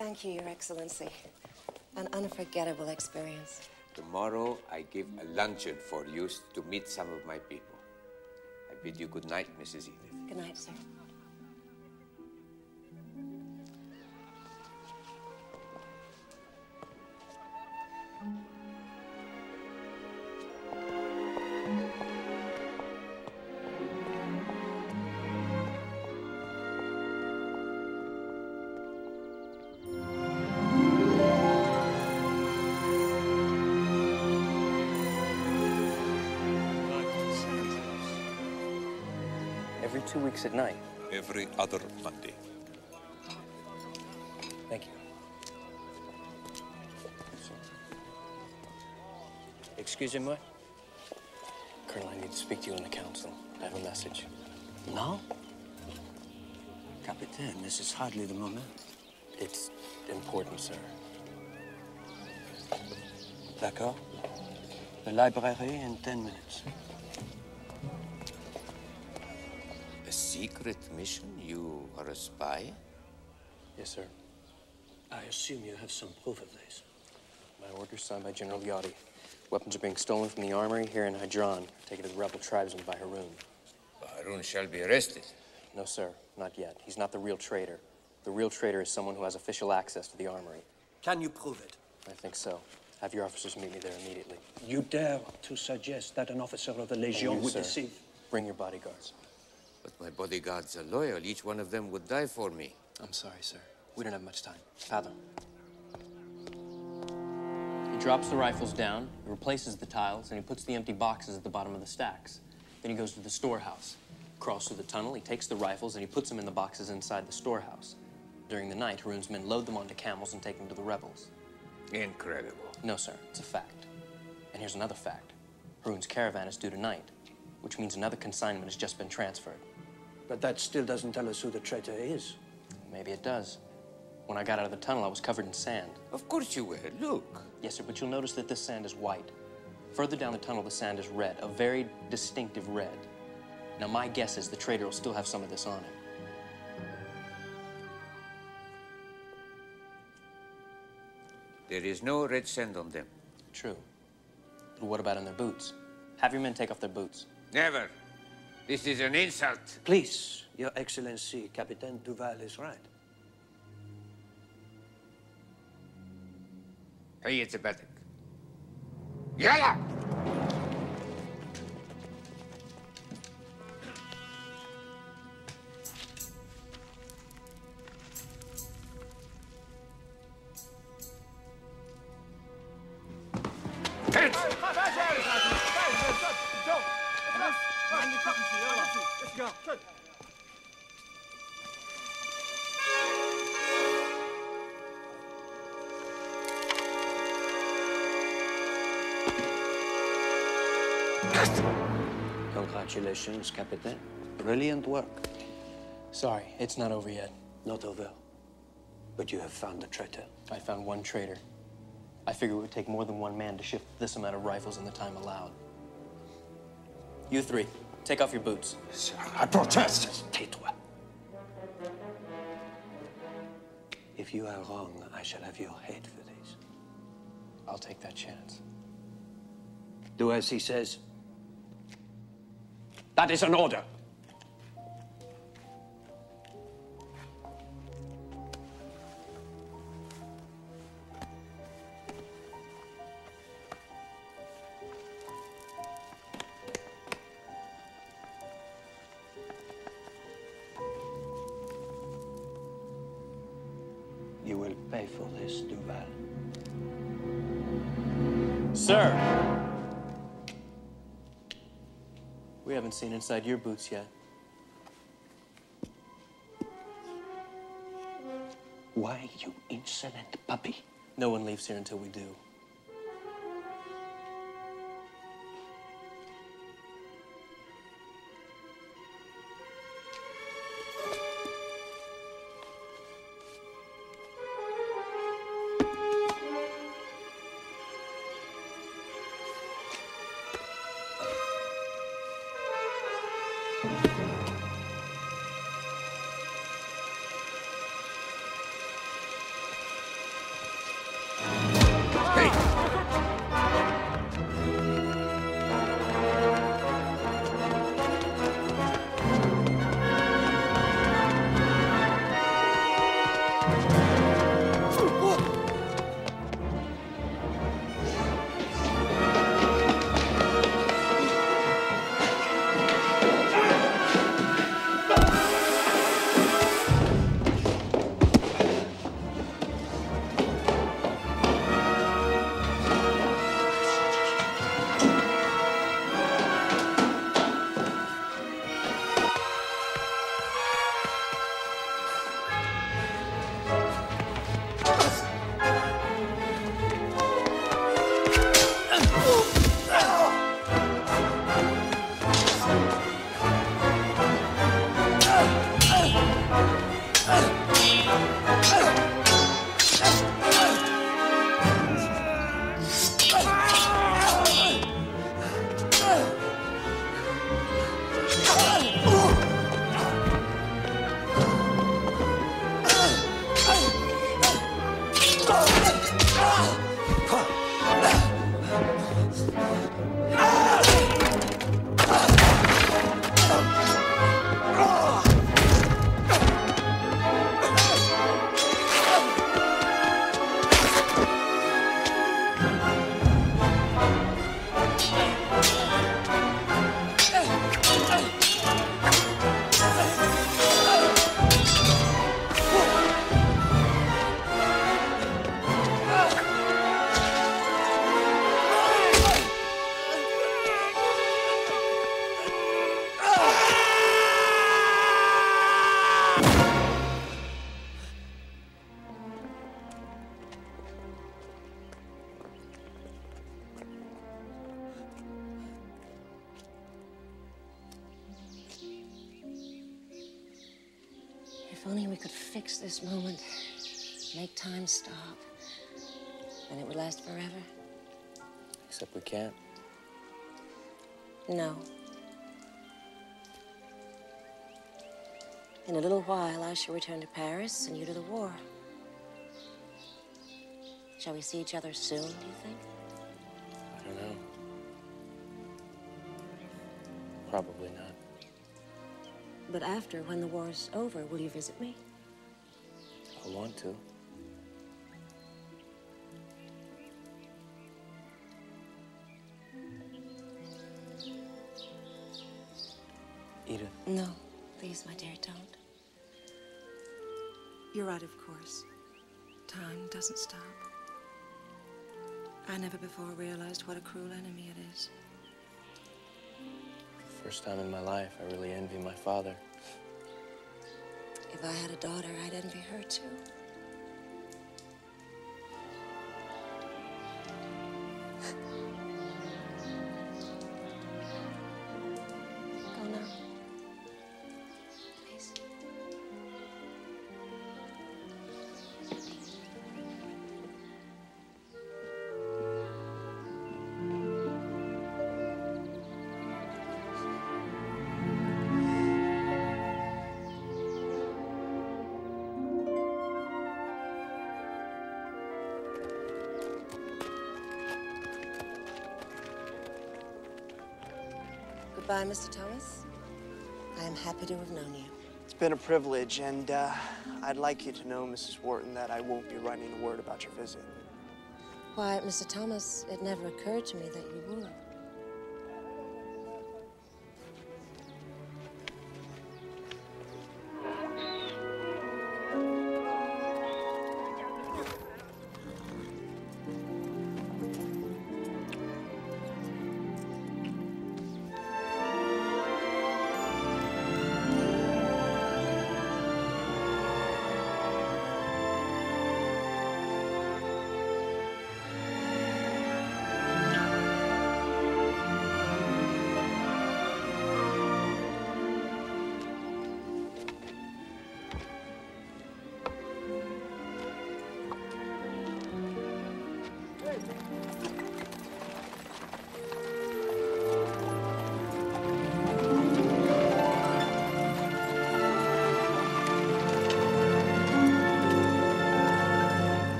Thank you, Your Excellency. An unforgettable experience. Tomorrow I give a luncheon for you to meet some of my people. I bid you good night, Mrs. Edith. Good night, sir. Every weeks at night. Every other Monday. Thank you. Excusez-moi. Colonel, I need to speak to you in the council. I have a message. Now? Capitaine, this is hardly the moment. It's important, sir. D'accord. The library in ten minutes. Secret mission? You are a spy? Yes, sir. I assume you have some proof of this. My orders signed by General Lyautey. Weapons are being stolen from the armory here in Hydron. Taken to the rebel tribesmen by Haroon. Harun shall be arrested. No, sir. Not yet. He's not the real traitor. The real traitor is someone who has official access to the armory. Can you prove it? I think so. Have your officers meet me there immediately. You dare to suggest that an officer of the Legion you, would sir, deceive? Bring your bodyguards. But my bodyguards are loyal. Each one of them would die for me. I'm sorry, sir. We don't have much time. Father. He drops the rifles down, he replaces the tiles, and he puts the empty boxes at the bottom of the stacks. Then he goes to the storehouse, crawls through the tunnel, he takes the rifles, and he puts them in the boxes inside the storehouse. During the night, Haroon's men load them onto camels and take them to the rebels. Incredible. No, sir, it's a fact. And here's another fact. Haroon's caravan is due tonight, which means another consignment has just been transferred. But that still doesn't tell us who the traitor is. Maybe it does. When I got out of the tunnel, I was covered in sand. Of course you were. Look. Yes, sir, but you'll notice that this sand is white. Further down the tunnel, the sand is red, a very distinctive red. Now, my guess is the traitor will still have some of this on him. There is no red sand on them. True. But what about in their boots? Have your men take off their boots. Never. This is an insult. Please, Your Excellency, Captain Duval is right. Hey, it's a. Yalla! Congratulations, Captain. Brilliant work. Sorry, it's not over yet. Not over. But you have found the traitor. I found one traitor. I figure it would take more than one man to shift this amount of rifles in the time allowed. You three, take off your boots. I protest. Tais-toi. If you are wrong, I shall have your head for this. I'll take that chance. Do as he says. That is an order. Seen inside your boots yet. Why, you insolent puppy? No one leaves here until we do. Except we can't. No. In a little while, I shall return to Paris and you to the war. Shall we see each other soon, do you think? I don't know. Probably not. But after, when the war's over, will you visit me? I want to. Edith. No, please, my dear, don't. You're right, of course. Time doesn't stop. I never before realized what a cruel enemy it is. First time in my life, I really envy my father. If I had a daughter, I'd envy her too. Goodbye, Mr. Thomas. I am happy to have known you. It's been a privilege, and uh, I'd like you to know, Mrs. Wharton, that I won't be writing a word about your visit. Why, Mr. Thomas, it never occurred to me that you would.